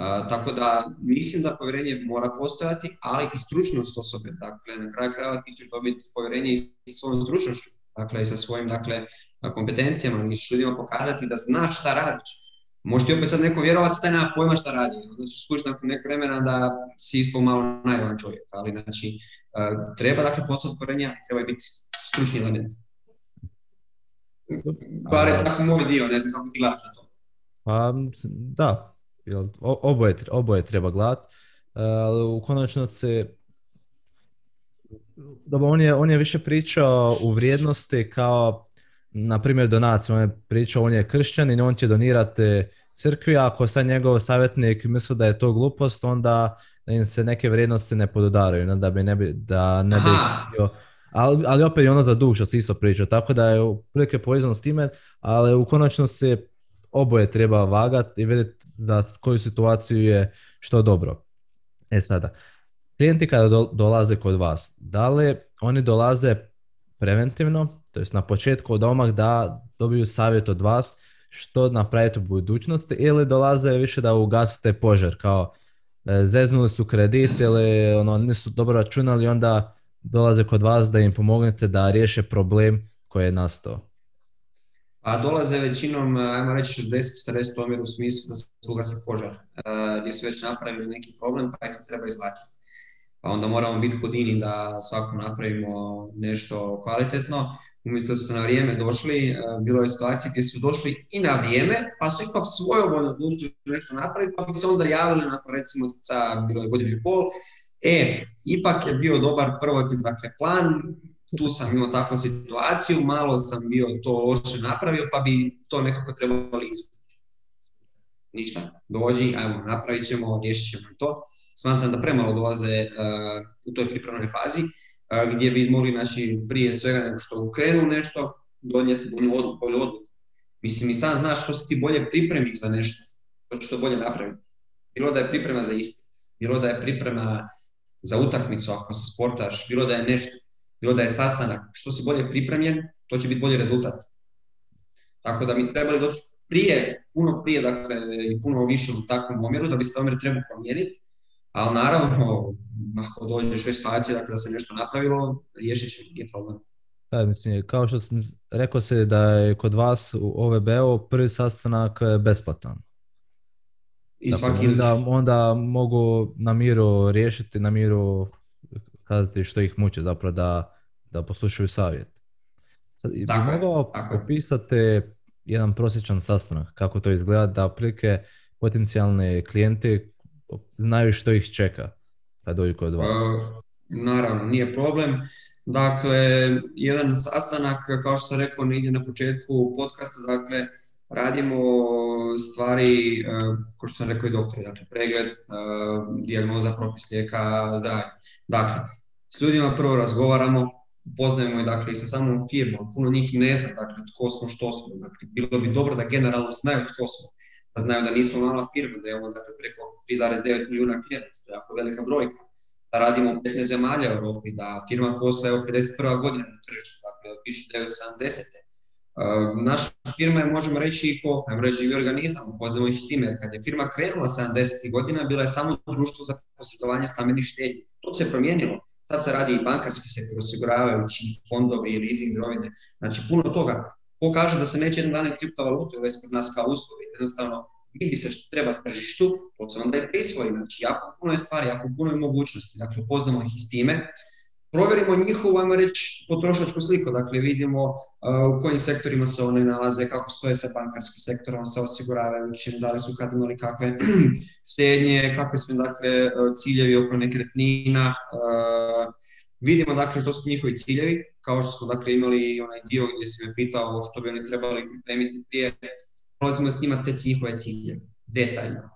Uh, tako da mislim da povjerenje mora postojati, ali i stručnost osobe. Dakle, na kraju krajeva ti ćeš dobiti povjerenje i svojom stručnošću, dakle i sa svojim dakle, kompetencijama, mi ćeš ljudima pokazati da znaš šta radiš. Može ti opet sad neko vjerovati da nema pojma šta radi, onda ćeš skući nakon nekog vremena da si ispao malo najvan čovjek, ali znači uh, treba dakle postati povjerenja, treba biti stručni element. Bar je tako moj dio, ne znam kako ti gledaš na to. Pa, da, oboje, oboje treba gledati, ali u konačnici dobro, on je, on je više pričao u vrijednosti kao na primjer donacije, on je pričao, on je kršćan i on će donirati crkvi, ako sad njegov savjetnik misli da je to glupost, onda im se neke vrijednosti ne pododaraju, da bi ne bi, da ne bi bio ali, ali opet je ono za duša se isto priča, tako da je prilike povezano s time, ali u konačnosti oboje treba vagati i vidjeti da koju situaciju je što dobro. E sada, klijenti kada do, dolaze kod vas, da li oni dolaze preventivno, to jest na početku od omak da dobiju savjet od vas što napraviti u budućnosti ili dolaze više da ugasite požar, kao e, zeznuli su kredit ili ono, nisu dobro računali onda dolaze kod vas da im pomognete da riješe problem koji je nastao? A dolaze većinom, ajmo reći 60-40 omjer u smislu da se ugasi požar, gdje su već napravili neki problem pa ih se treba izlatiti. Pa onda moramo biti hodini da svakom napravimo nešto kvalitetno. Umjesto su na vrijeme došli, bilo je situacija gdje su došli i na vrijeme, pa su ipak svojovoljno odlučili nešto napraviti, pa bi se onda javili nakon recimo bilo je godinu i pol, E, ipak je bio dobar prvotni dakle, plan, tu sam imao takvu situaciju, malo sam bio to loše napravio, pa bi to nekako trebali izvući. Ništa, dođi, ajmo, napravit ćemo, riješit ćemo to. Smatram da premalo dolaze uh, u toj pripremnoj fazi. gdje bi mogli znači, prije svega nego što krenu nešto, donijeti bolju odluku. Mislim, i sam znaš što si ti bolje pripremiš za nešto, to ćeš to bolje napraviti. Bilo da je priprema za ispit, bilo da je priprema za utakmicu ako si sportaš, bilo da je nešto, bilo da je sastanak, što si bolje pripremljen, to će biti bolji rezultat. Tako da mi trebali doći prije, puno prije, dakle, i puno više u takvom omjeru, da bi se omjer trebao promijeniti, ali naravno, ako dođeš već situacije dakle, da se nešto napravilo, riješit će, nije problem. Da, mislim, kao što sam rekao se da je kod vas u OVB-u prvi sastanak besplatan. I svaki onda, onda mogu na miru riješiti, na miru kazati što ih muče, zapravo da, da poslušaju savjet. Sad, bi mogao opisati jedan prosječan sastanak, kako to izgleda, da otprilike potencijalni klijenti znaju što ih čeka kad dođu kod vas? Uh, naravno, nije problem. Dakle, jedan sastanak, kao što sam rekao negdje na početku podcasta, dakle, radimo stvari, uh, kao što sam rekao i doktori, dakle, pregled, uh, dijagnoza, propis lijeka, zdravlje. Dakle, s ljudima prvo razgovaramo, poznajemo i dakle i sa samom firmom, puno njih ne zna dakle tko smo, što smo, dakle bilo bi dobro da generalno znaju tko smo, da znaju da nismo mala firma, da imamo dakle preko 3,9 milijuna klijenata, to je jako velika brojka, da radimo u 15 zemalja u Europi, da firma postoje od 51. godina na tržištu, dakle od 1970. Naša firma je, možemo reći, i ko, ajmo reći, živi organizam, poznamo ih s time, kad je firma krenula 70. godina, bila je samo društvo za posjedovanje stambenih štednji. To se promijenilo Sad se radi i bankarski sektor, osiguravajući fondovi, leasing, rovine. Znači puno toga. Ko kaže da se neće jedan dan kriptovalute uvesti kod nas kao usluge, jednostavno vidi se što treba tržištu, to se onda i prisvoji. Znači jako puno je stvari, jako puno je mogućnosti. Dakle, upoznamo ih i s time provjerimo njihovu, ajmo reći, potrošačku sliku, dakle vidimo uh, u kojim sektorima se one nalaze, kako stoje sa bankarskim sektorom, sa osiguravajućim, da li su kad imali kakve štednje, kakve su dakle uh, ciljevi oko nekretnina, uh, vidimo dakle što su njihovi ciljevi, kao što smo dakle imali onaj dio gdje si me pitao što bi oni trebali pripremiti prije, prolazimo s njima te njihove ciljeve, detaljno.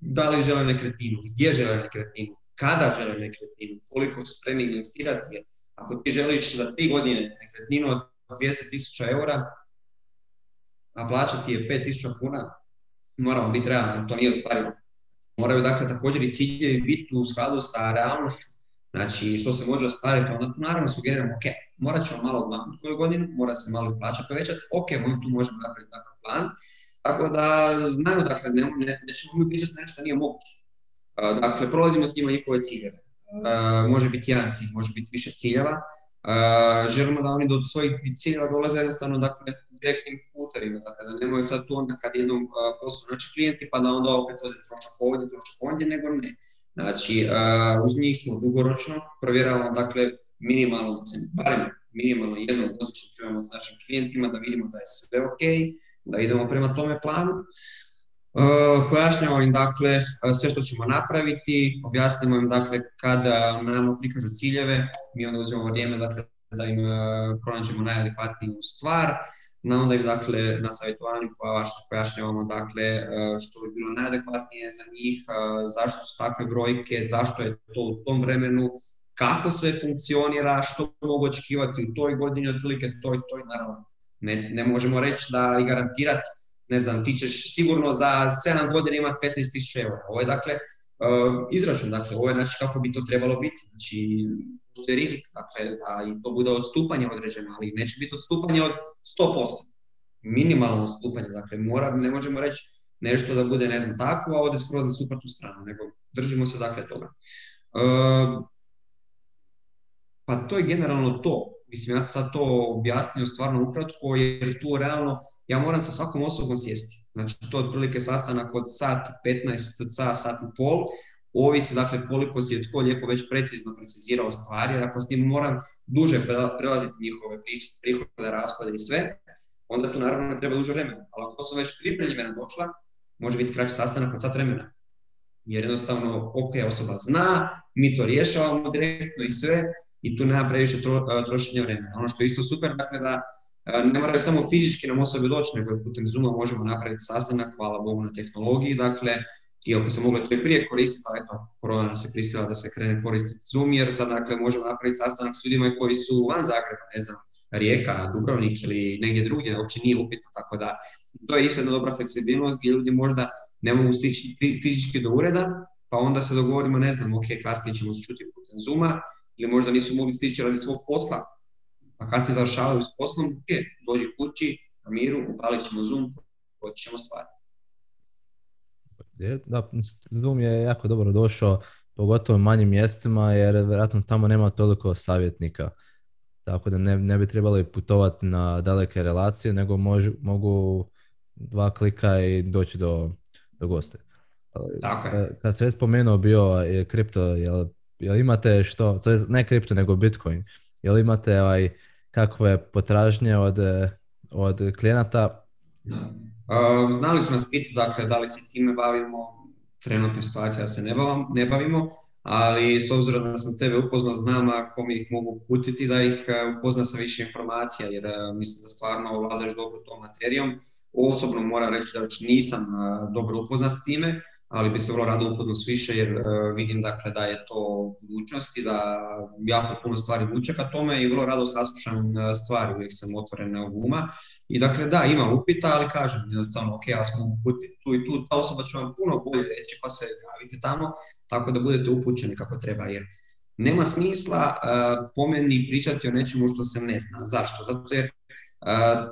Da li žele nekretninu, gdje žele nekretninu, kada žele nekretninu, koliko su spremni investirati, ako ti želiš za tri godine nekretninu od 200.000 eura, a plaća ti je 5.000 kuna, moramo biti realni, to nije ostvarivo. Moraju dakle također i ciljevi biti u skladu sa realnošću, znači što se može ostvariti, onda tu naravno sugeriramo, ok, morat ćemo malo odmaknuti koju godinu, mora se malo plaća povećati, ok, mi tu možemo napraviti takav plan, tako da znaju, dakle, ne, ne, nećemo mi pričati nešto nije moguće. Dakle, prolazimo s njima njihove ciljeve. Može biti jedan cilj, može biti više ciljeva. Želimo da oni do svojih ciljeva dolaze jednostavno dakle, direktnim putevima, dakle, da nemaju sad tu onda kad jednom poslu naši klijenti pa da onda opet ode trošak ovdje, trošak ovdje, nego ne. Znači, uz njih smo dugoročno, provjeravamo dakle minimalno, da se barem minimalno jednom godišnje čujemo s našim klijentima da vidimo da je sve ok, da idemo prema tome planu. Uh, pojašnjamo im dakle sve što ćemo napraviti, objasnimo im dakle kada nam prikažu ciljeve, mi onda uzimamo vrijeme dakle da im uh, pronađemo najadekvatniju stvar, na onda im dakle na savjetovanju pojašnjavamo dakle što bi bilo najadekvatnije za njih, zašto su takve brojke, zašto je to u tom vremenu, kako sve funkcionira, što mogu očekivati u toj godini, otprilike to i to i naravno. Ne, ne možemo reći da i garantirati ne znam, ti ćeš sigurno za 7 godina imati 15.000 eura. Ovo je dakle uh, izračun, dakle, ovo je znači kako bi to trebalo biti. Znači, to je rizik, dakle, da i to bude odstupanje određeno, ali neće biti odstupanje od 100%. Minimalno odstupanje, dakle, mora, ne možemo reći nešto da bude, ne znam, tako, a ode skroz na suprotnu stranu, nego držimo se dakle toga. Uh, pa to je generalno to. Mislim, ja sam sad to objasnio stvarno ukratko, jer tu realno ja moram sa svakom osobom sjesti. Znači to je otprilike sastanak od sat 15 ca sat i pol, ovisi dakle koliko si je tko lijepo već precizno precizirao stvari, jer ako s njim moram duže prelaziti njihove prihode, rashode i sve, onda tu naravno ne treba duže vremena. Ali ako sam već pripremljena došla, može biti kraći sastanak od sat vremena. Jer jednostavno, ok, osoba zna, mi to rješavamo direktno i sve, i tu nema previše trošenja vremena. Ono što je isto super, dakle da ne moraju samo fizički nam osobe doći, nego putem Zooma možemo napraviti sastanak, hvala Bogu na tehnologiji, dakle iako se moglo to i prije koristiti, ali eto, korona nas je prisila da se krene koristiti Zoom, jer sad dakle možemo napraviti sastanak s ljudima koji su van Zagreba, ne znam, Rijeka, Dubrovnik ili negdje drugdje, uopće nije upitno, tako da to je isto jedna dobra fleksibilnost gdje ljudi možda ne mogu stići fizički do ureda, pa onda se dogovorimo, ne znam, ok, kasnije ćemo se čuti putem Zuma, ili možda nisu mogli stići radi svog posla, pa kasnije završavaju s poslom, ok, dođi kući, na miru, upalit ćemo Zoom, počet ćemo stvari. Da, Zoom je jako dobro došao, pogotovo u manjim mjestima, jer vjerojatno tamo nema toliko savjetnika. Tako da ne, ne bi trebali putovati na daleke relacije, nego mogu dva klika i doći do, do goste. Tako je. Kad se već spomenuo bio je kripto, jel, jel imate što, to je ne kripto nego Bitcoin, jel imate ovaj, kakve potražnje od, od klijenata? Uh, znali smo nas pitati, dakle, da li se time bavimo, trenutno situacija se ne, ne bavimo, ali s obzirom da sam tebe upoznao, znam ako mi ih mogu putiti da ih upozna sa više informacija, jer mislim da stvarno vladaš dobro tom materijom. Osobno moram reći da još nisam dobro upoznat s time, ali bi se vrlo rado upoznao s više jer vidim dakle da je to budućnost i da jako puno stvari vuče ka tome i vrlo rado saslušam stvari, uvijek sam otvoren na uma. I dakle da, ima upita, ali kažem jednostavno, ok, ja smo tu i tu, ta osoba će vam puno bolje reći pa se javite tamo, tako da budete upućeni kako treba. Jer nema smisla uh, po meni pričati o nečemu što se ne zna. Zašto? Zato jer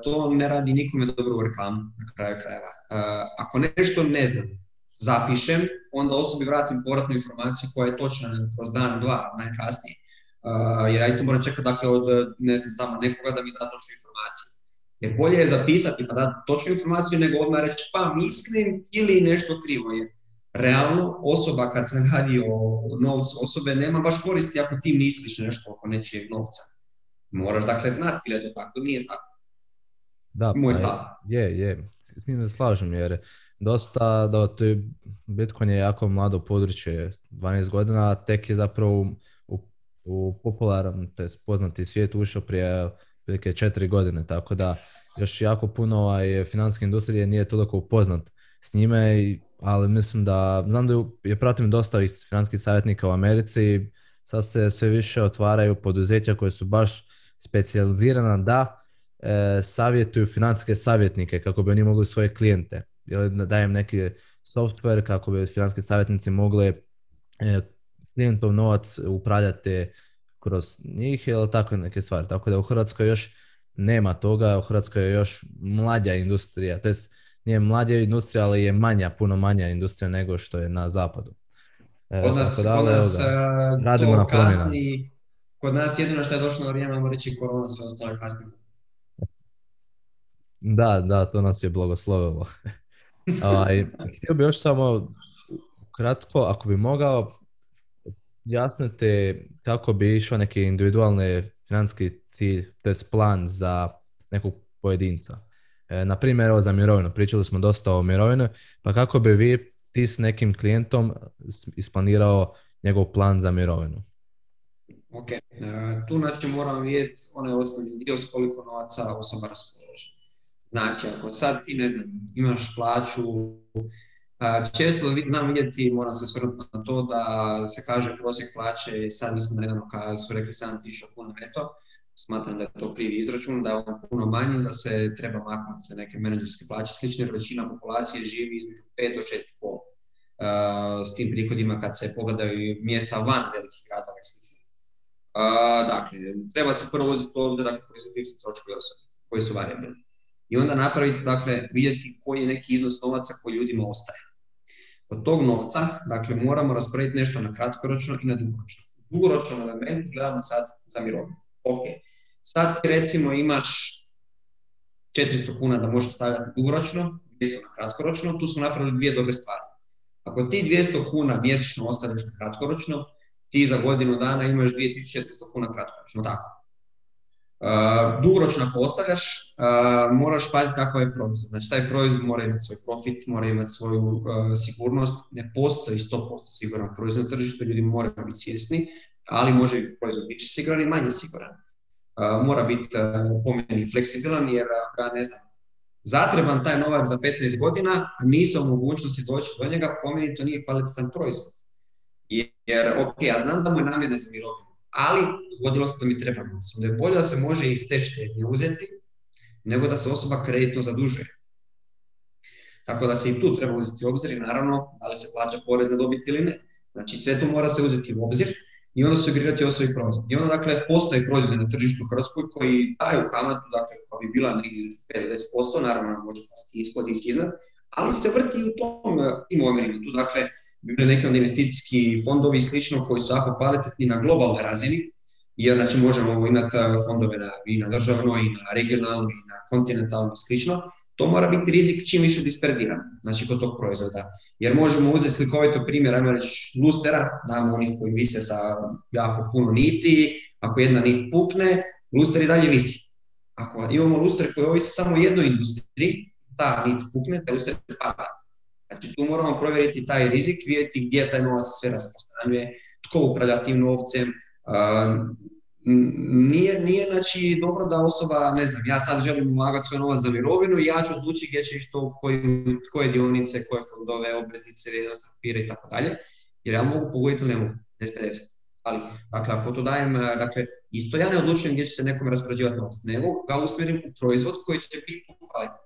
to ne radi nikome dobro u reklamu na kraju krajeva. ako nešto ne znam, zapišem, onda osobi vratim povratnu informaciju koja je točna kroz dan, dva, najkasnije. jer ja isto moram čekati dakle, od ne znam, tamo nekoga da mi da točnu informaciju. Jer bolje je zapisati pa da točnu informaciju nego odmah reći pa mislim ili nešto krivo. Jer realno osoba kad se radi o novcu osobe nema baš koristi ako ti misliš nešto oko nečijeg novca. Moraš dakle znati ili je to tako, nije tako. Da, Moj pa stav. Je, je. S njim se slažem jer dosta, da to je, Bitcoin je jako mlado područje, 12 godina, tek je zapravo u, u popularan, to je poznati svijet ušao prije prilike 4 godine, tako da još jako puno ovaj, financijske industrije nije toliko upoznat s njime, ali mislim da, znam da je pratim dosta iz financijskih savjetnika u Americi, sad se sve više otvaraju poduzeća koje su baš specijalizirana da e, savjetuju financijske savjetnike kako bi oni mogli svoje klijente. Ili dajem neki software kako bi financijski savjetnici mogli e, klijentov novac upravljati kroz njih ili tako neke stvari. Tako da u Hrvatskoj još nema toga, u Hrvatskoj je još mlađa industrija, to jest nije mlađa industrija, ali je manja, puno manja industrija nego što je na zapadu. E, kod nas, da, kod nas e, radimo na kasni, kod nas jedino što je došlo na vrijeme, reći korona, sve ostalo kasnije. Da, da, to nas je blagoslovilo. ovaj, htio bi još samo kratko, ako bi mogao, jasnite kako bi išao neki individualni financijski cilj, to je plan za nekog pojedinca. E, na primjer, evo za mirovinu, pričali smo dosta o mirovini, pa kako bi vi ti s nekim klijentom isplanirao njegov plan za mirovinu? Ok, e, tu znači moramo vidjeti onaj osnovni dio s koliko novaca osoba raspoloži. Znači, ako sad ti, ne znam, imaš plaću, često znam vidjeti, moram se osvrnuti na to da se kaže prosjek plaće, sad mislim nedavno kada su rekli 7000 kuna neto, smatram da je to krivi izračun, da je on puno manji, da se treba maknuti neke menadžerske plaće slične, jer većina populacije živi između 5 do 6,5 s tim prihodima kad se pogledaju mjesta van velikih gradova i slično. Dakle, treba se prvo uzeti ovdje dakle, koji su fiksni troškovi koji su variabilni i onda napraviti, dakle, vidjeti koji je neki iznos novaca koji ljudima ostaje. Od tog novca, dakle, moramo raspraviti nešto na kratkoročno i na dugoročno. Dugoročno element gledamo sad za mirovinu. Ok, sad ti recimo imaš 400 kuna da možeš stavljati dugoročno, 200 na kratkoročno, tu smo napravili dvije dobre stvari. Ako ti 200 kuna mjesečno ostavljaš na kratkoročno, ti za godinu dana imaš 2400 kuna kratkoročno, tako. Uh, dugoročno ako ostavljaš, uh, moraš paziti kakav je proizvod. Znači taj proizvod mora imati svoj profit, mora imati svoju uh, sigurnost. Ne postoji 100% siguran proizvod na tržištu, ljudi moraju biti svjesni, ali može proizvod biti siguran i manje siguran. mora biti po meni fleksibilan jer ja ne znam, zatreban taj novac za 15 godina, a nisam u mogućnosti doći do njega, po meni to nije kvalitetan proizvod. Jer, ok, ja znam da mu je namjena za mirovinu, ali dogodilo se da mi treba novac. Onda je bolje da se može iz te štednje uzeti, nego da se osoba kreditno zadužuje. Tako da se i tu treba uzeti u obzir i naravno da li se plaća porez na dobit ili ne. Znači sve to mora se uzeti u obzir i onda se igrati osobi proizvod. I onda dakle postoje proizvodi na tržištu Hrvatskoj koji daju kamatu, dakle koja bi bila negdje 5-10%, naravno može pasti ispod i iznad, ali se vrti u tom tim omjerima. Tu dakle bili neki investicijski fondovi i slično koji su jako kvalitetni na globalnoj razini, jer znači možemo imati fondove na, i na državnoj, i na regionalnoj, i na kontinentalnoj i slično, to mora biti rizik čim više disperziran, znači kod tog proizvoda. Jer možemo uzeti slikovito primjer, ajmo reći, lustera, znamo onih koji vise sa jako puno niti, ako jedna nit pukne, luster i dalje visi. Ako imamo luster koji ovisi samo jednoj industriji, ta nit pukne, taj luster pada. Znači tu moramo provjeriti taj rizik, vidjeti gdje taj novac sve rasprostranjuje, tko upravlja tim novcem, nije, nije znači dobro da osoba, ne znam, ja sad želim ulagati svoj novac za mirovinu i ja ću odlučiti gdje će što, koji, koje dionice, koje fondove, obveznice, vrijednost papira i tako dalje, jer ja mogu pogoditi ili ne mogu, 10 Ali, dakle, ako to dajem, dakle, isto ja ne odlučujem gdje će se nekom raspoređivati novac, nego ga usmjerim u proizvod koji će biti kvalitetan.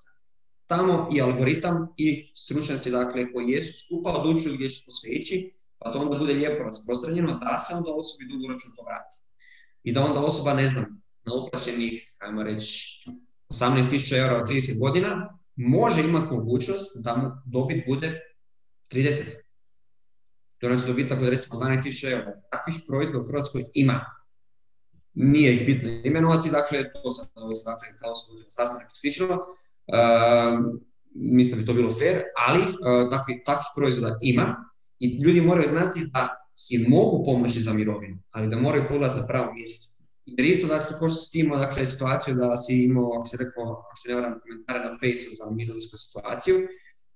Tamo i algoritam i stručnjaci, dakle, koji jesu skupa odlučuju gdje će sve ići, pa to onda bude lijepo rasprostranjeno, da se onda osobi dugoročno to vrati i da onda osoba, ne znam, na uplaćenih, ajmo reći, 18.000 eura od 30 godina, može imati mogućnost da mu dobit bude 30. To znači dobitak od recimo 12.000 eura. Takvih proizvoda u Hrvatskoj ima. Nije ih bitno imenovati, dakle, to sam dakle, kao sastanak i slično. Uh, mislim da bi to bilo fair, ali takvih, takvih proizvoda ima i ljudi moraju znati da si mogu pomoći za mirovinu, ali da moraju pogledati na pravo mjesto. Jer isto dakle, ko što si imao dakle, situaciju da si imao, ako se rekao, ako se ne varam, komentare na Facebooku za mirovinsku situaciju,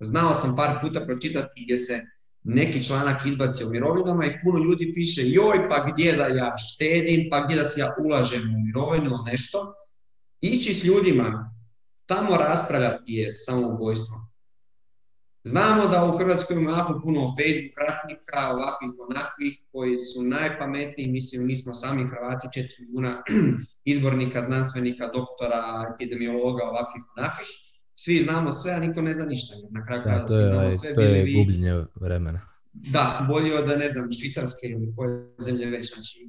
znao sam par puta pročitati gdje se neki članak izbaci o mirovinama i puno ljudi piše joj pa gdje da ja štedim, pa gdje da se ja ulažem u mirovinu, nešto. Ići s ljudima, tamo raspravljati je samoubojstvo. Znamo da u Hrvatskoj ima jako puno Facebook ratnika, ovakvih onakvih, koji su najpametniji, mislim, mi smo sami Hrvati, četiri milijuna izbornika, znanstvenika, doktora, epidemiologa, ovakvih onakvih. Svi znamo sve, a niko ne zna ništa. Na kraju da, to je, znamo sve, to je gubljenje vremena. Da, bolje od, ne znam, Švicarske ili koje zemlje već. Znači,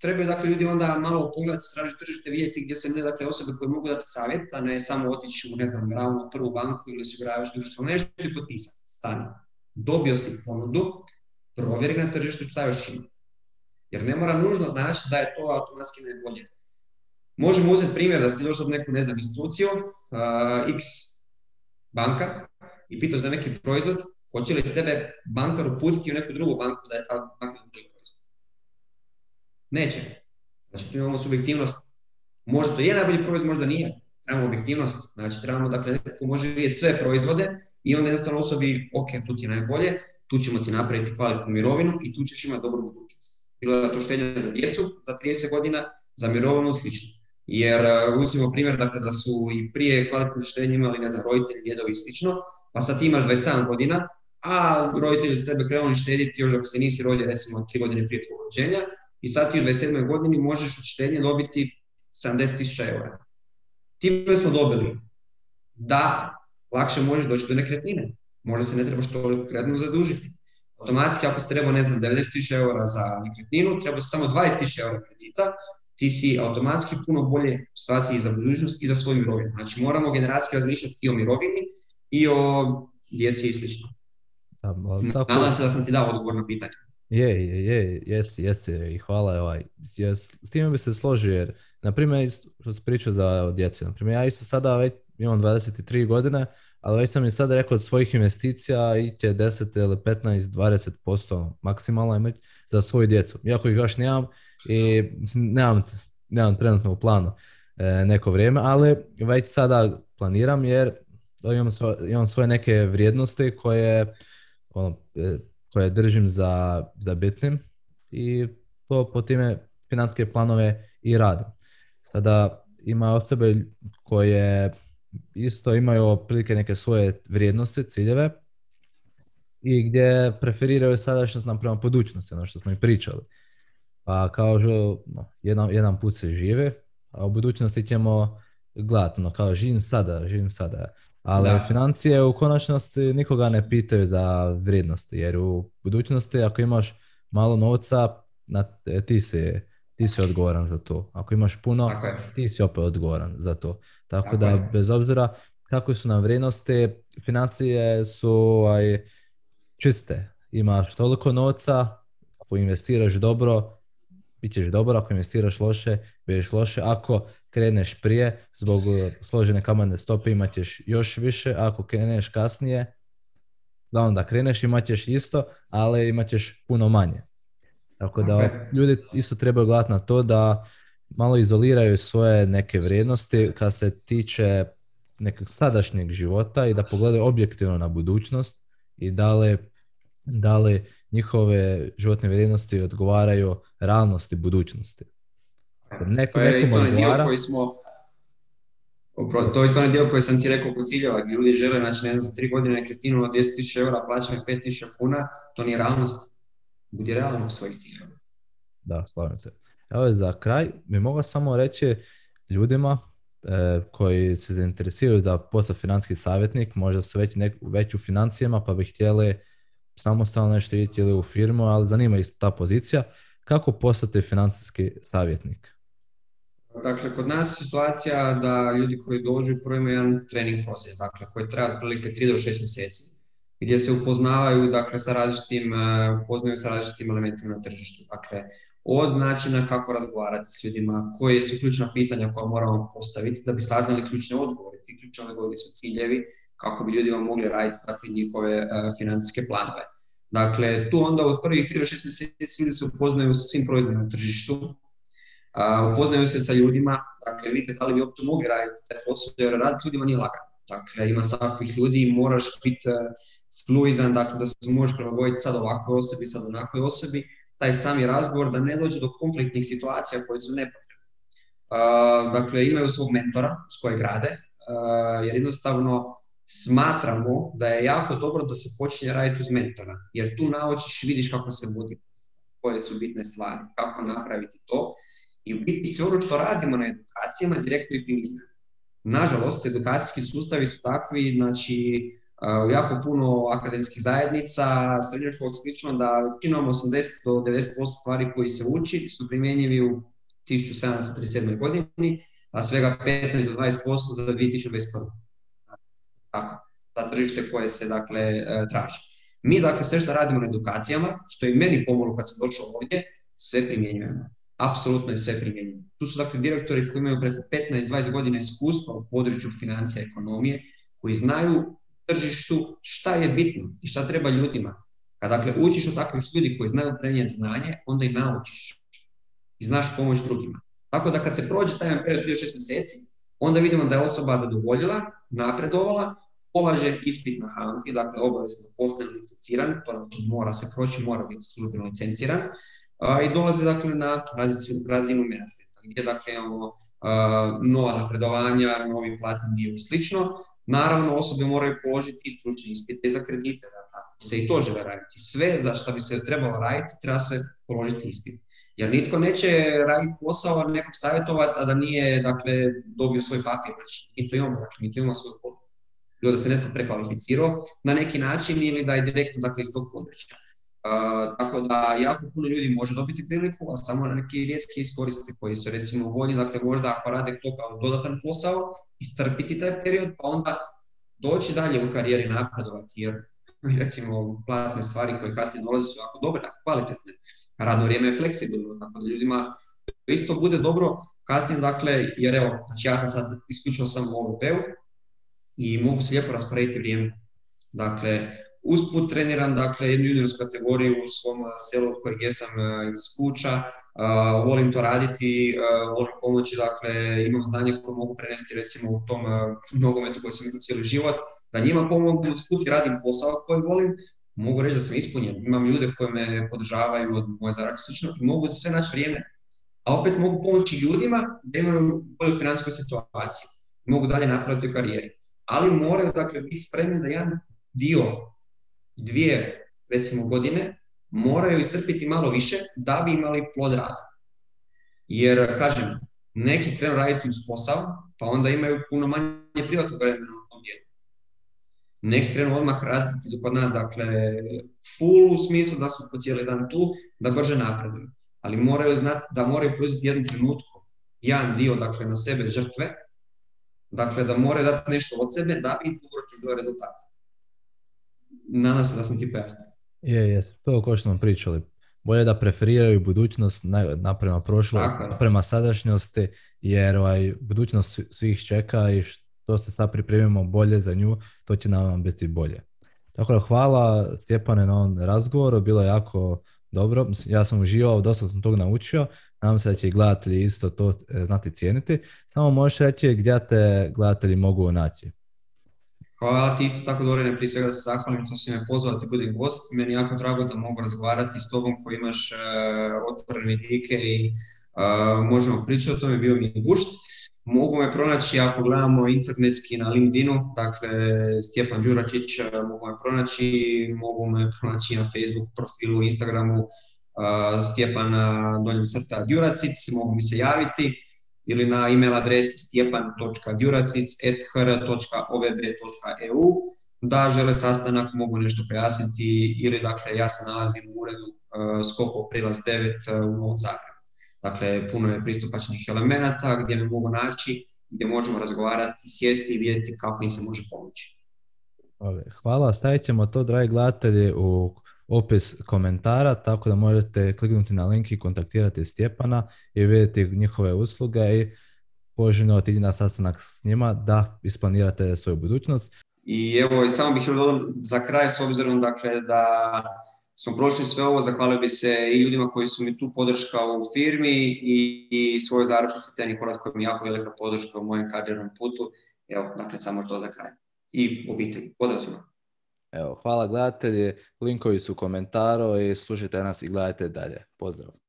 trebaju dakle ljudi onda malo pogledati, stražiti tržište, vidjeti gdje se ne dakle osobe koje mogu dati savjet, a ne samo otići u ne znam ravno prvu banku ili osiguravajuće društvo, nešto i potpisati. Stani. Dobio si ponudu, provjeri na tržištu šta još ima. Jer ne mora nužno znači da je to automatski najbolje. Možemo uzeti primjer da ste došli od neku, ne znam, instituciju, X banka i pitaš za neki proizvod, hoće li tebe bankar uputiti u neku drugu banku da je ta banka Neće. Znači tu imamo subjektivnost. Možda to je najbolji proizvod, možda nije. Trebamo objektivnost. Znači trebamo, dakle, neko može vidjeti sve proizvode i onda jednostavno osobi, ok, tu ti je najbolje, tu ćemo ti napraviti kvalitnu mirovinu i tu ćeš imati dobru budućnost. Bilo da to štednja za djecu za 30 godina, za mirovinu slično. Jer uh, uzmimo primjer dakle, da su i prije kvalitetne štednje imali, ne znam, roditelji, djedovi i slično, pa sad ti imaš 27 godina, a roditelji s tebe krenuli štediti još ako se nisi rodio recimo 3 godine prije tvojeg rođenja, i sad ti u 27. godini možeš od štednje dobiti 70.000 eura. Time smo dobili da lakše možeš doći do nekretnine. Možda se ne trebaš toliko kreditno zadužiti. Automatski ako se treba, ne znam, 90.000 eura za nekretninu, treba samo 20.000 eura kredita, ti si automatski puno bolje u situaciji za budućnost i za svoju mirovinu. Znači moramo generacijski razmišljati i o mirovini i o djeci i slično. Nadam se da sam ti dao odgovor na pitanje. Je, je, je, jesi, jesi i hvala. Ovaj. s time bi se složio jer, na primjer, što se priča da o djeci, na primjer, ja isto sada već imam 23 godine, ali već sam i sada rekao od svojih investicija i će 10 ili 15, 20% maksimalno imati za svoju djecu. Iako ih još nemam i nemam, nemam trenutno u planu e, neko vrijeme, ali već sada planiram jer imam, imam svoje neke vrijednosti koje ono, e, koje držim za, za bitnim i to po time financijske planove i radim. Sada ima osobe koje isto imaju otprilike neke svoje vrijednosti, ciljeve i gdje preferiraju sadašnjost naprema budućnosti, ono što smo i pričali. Pa kao no, jedan, jedan put se žive, a u budućnosti ćemo gledati, ono kao živim sada, živim sada. Ali Da. financije u konačnosti nikoga ne pitaju za vrijednosti, jer u budućnosti ako imaš malo novca, na, ti, si, ti si odgovoran za to. Ako imaš puno, Tako ti si opet odgovoran za to. Tako, Tako da, je. bez obzira kako su nam vrijednosti, financije su ovaj, čiste. Imaš toliko novca, ako investiraš dobro, bit ćeš dobro, ako investiraš loše, bit ćeš loše. Ako kreneš prije, zbog eh, složene kamatne stope imat ćeš još više, ako kreneš kasnije, da onda kreneš imat ćeš isto, ali imat ćeš puno manje. Tako da ljudi isto trebaju gledati na to da malo izoliraju svoje neke vrijednosti kad se tiče nekog sadašnjeg života i da pogledaju objektivno na budućnost i da li, da li njihove životne vrijednosti odgovaraju realnosti budućnosti. Ako neko, To je isto onaj dio odgovara, koji smo to je onaj dio koji sam ti rekao kod ciljeva, gdje ljudi žele, znači ne znam, za tri godine nekretninu od 10.000 eura, plaćam 5.000 kuna, to nije realnost. Budi realan u svojih ciljeva. Da, slažem se. Evo za kraj bi mogao samo reći ljudima e, koji se zainteresiraju za posao financijski savjetnik, možda su već, nek, već u financijama pa bi htjeli samostalno nešto ići ili u firmu, ali zanima ih ta pozicija. Kako postati financijski savjetnik? Dakle, kod nas je situacija da ljudi koji dođu prvo imaju jedan trening proces, dakle, koji traje otprilike 3 do 6 mjeseci, gdje se upoznavaju, dakle, sa različitim, eh, upoznaju sa različitim elementima na tržištu. Dakle, od načina kako razgovarati s ljudima, koje su ključna pitanja koja moramo postaviti da bi saznali ključne odgovore. Ti ključne odgovori su ciljevi kako bi ljudima mogli raditi dakle, njihove eh, financijske planove. Dakle, tu onda od prvih 3 do 6 mjeseci ljudi se upoznaju sa svim proizvodima na tržištu, a, upoznaju se sa ljudima, dakle vidite da li bi uopće mogli raditi taj posao, jer s ljudima nije lagano. Dakle, ima svakakvih ljudi i moraš biti uh, fluidan, dakle da se možeš prilagoditi sad ovakvoj osobi, sad onakvoj osobi, taj sami razgovor da ne dođe do konfliktnih situacija koje su nepotrebne. Dakle, imaju svog mentora s kojeg rade, jer jednostavno smatramo da je jako dobro da se počne raditi uz mentora, jer tu naučiš, vidiš kako se vodi, koje su bitne stvari, kako napraviti to, i u biti sve ono što radimo na edukacijama direktno i primjenjeno. Nažalost, edukacijski sustavi su takvi, znači u jako puno akademskih zajednica, srednjoškolskih slično, da većinom 80 do 90% stvari koji se uči su primjenjivi u 1737. godini, a svega 15 do 20% za 2021. Tako, za tržište koje se dakle traži. Mi dakle sve što radimo na edukacijama, što je meni pomoglo kad sam došao ovdje, sve primjenjujemo apsolutno je sve primjenjivo. Tu su dakle direktori koji imaju preko 15-20 godina iskustva u području financija i ekonomije, koji znaju tržištu šta je bitno i šta treba ljudima. Kad dakle učiš od takvih ljudi koji znaju prenijeti znanje, onda i naučiš i znaš pomoć drugima. Tako da kad se prođe taj period 36 mjeseci, onda vidimo da je osoba zadovoljila, napredovala, polaže ispit na HANFI, dakle obavezno postane licenciran, to mora se proći, mora biti službeno licenciran, i dolaze dakle na razinu, razinu menadžmenta, gdje dakle imamo a, nova napredovanja, novi platni dio i slično. Naravno, osobe moraju položiti i stručne ispite za kredite, dakle, se i to žele raditi. Sve za što bi se trebalo raditi, treba se položiti ispit. Jer nitko neće raditi posao nekog savjetovati, a da nije dakle, dobio svoj papir. Znači, mi to imamo, dakle, mi to imamo podlogu. Bilo da se netko prekvalificirao na neki način ili da je direktno dakle, iz tog područja. Uh, tako da jako puno ljudi može dobiti priliku, a samo neki rijetki iskoristi koji su recimo voljni, dakle možda ako rade to kao dodatan posao, istrpiti taj period, pa onda doći dalje u karijeri napredovati, jer recimo platne stvari koje kasnije dolaze su jako dobre, jako kvalitetne. Radno vrijeme je fleksibilno, tako da ljudima isto bude dobro kasnije, dakle, jer evo, znači ja sam sad isključio sam u OVP-u i mogu se lijepo rasporediti vrijeme. Dakle, Usput treniram dakle, jednu juniorsku kategoriju u svom selu od kojeg jesam iz kuća, uh, volim to raditi, uh, volim pomoći, dakle, imam znanje koje mogu prenesti recimo u tom uh, nogometu koji sam imao cijeli život, da njima pomogu usput radim posao koji volim, mogu reći da sam ispunjen, imam ljude koji me podržavaju od moje i mogu za sve naći vrijeme, a opet mogu pomoći ljudima da imaju bolju financijsku situaciju. mogu dalje napraviti u karijeri. Ali moraju dakle biti spremni da jedan dio, dvije recimo godine, moraju istrpiti malo više da bi imali plod rada. Jer, kažem, neki krenu raditi uz posao, pa onda imaju puno manje privatnog vremena u tom dijelu. Neki krenu odmah raditi kod nas, dakle, full u smislu da su po cijeli dan tu, da brže napreduju. Ali moraju znati da moraju preuzeti jednu trenutku, jedan dio, dakle, na sebe žrtve, dakle, da moraju dati nešto od sebe da bi dugoročno bio rezultat. Nadam se da sam ti pojasnio. Je, je, to kao što smo pričali. Bolje da preferiraju budućnost naprema prošlosti, naprema sadašnjosti, jer ovaj, budućnost svih čeka i što se sad pripremimo bolje za nju, to će nam biti bolje. Tako da hvala Stjepane na ovom razgovoru, bilo je jako dobro, ja sam uživao, dosta sam tog naučio, nadam se da će i gledatelji isto to e, znati cijeniti. Samo možeš reći gdje te gledatelji mogu naći. Hvala ti isto tako Dorine, prije svega se zahvalim što si me pozvao da ti budem gost. Meni je jako drago da mogu razgovarati s tobom koji imaš uh, otvorene dike i uh, možemo pričati o tome, bio mi je gušt. Mogu me pronaći ako gledamo internetski na LinkedInu, dakle Stjepan Đuračić mogu me pronaći, mogu me pronaći na Facebook profilu, Instagramu uh, Stjepan donjem crta Đuracic, mogu mi se javiti ili na email adresi stjepan.djuracic.hr.ovb.eu da žele sastanak, mogu nešto pojasniti ili dakle ja se nalazim u uredu uh, Skoko prilaz 9 uh, u Novom Zagrebu. Dakle, puno je pristupačnih elemenata gdje me mogu naći, gdje možemo razgovarati, sjesti i vidjeti kako im se može pomoći. Hvala, stavit ćemo to, dragi gledatelji, u opis komentara, tako da možete kliknuti na link i kontaktirati Stjepana i vidjeti njihove usluge i poželjno otići na sastanak s njima da isplanirate svoju budućnost. I evo, samo bih dodao za kraj, s obzirom dakle, da smo prošli sve ovo, zahvalio bi se i ljudima koji su mi tu podrška u firmi i, i svoj zaruču sa Teni Horat koji mi je jako velika podrška u mojem karijernom putu. Evo, dakle, samo to za kraj. I obitelj. Pozdrav svima. Evo, hvala gledatelji, linkovi su u komentaru i slušajte nas i gledajte dalje. Pozdrav!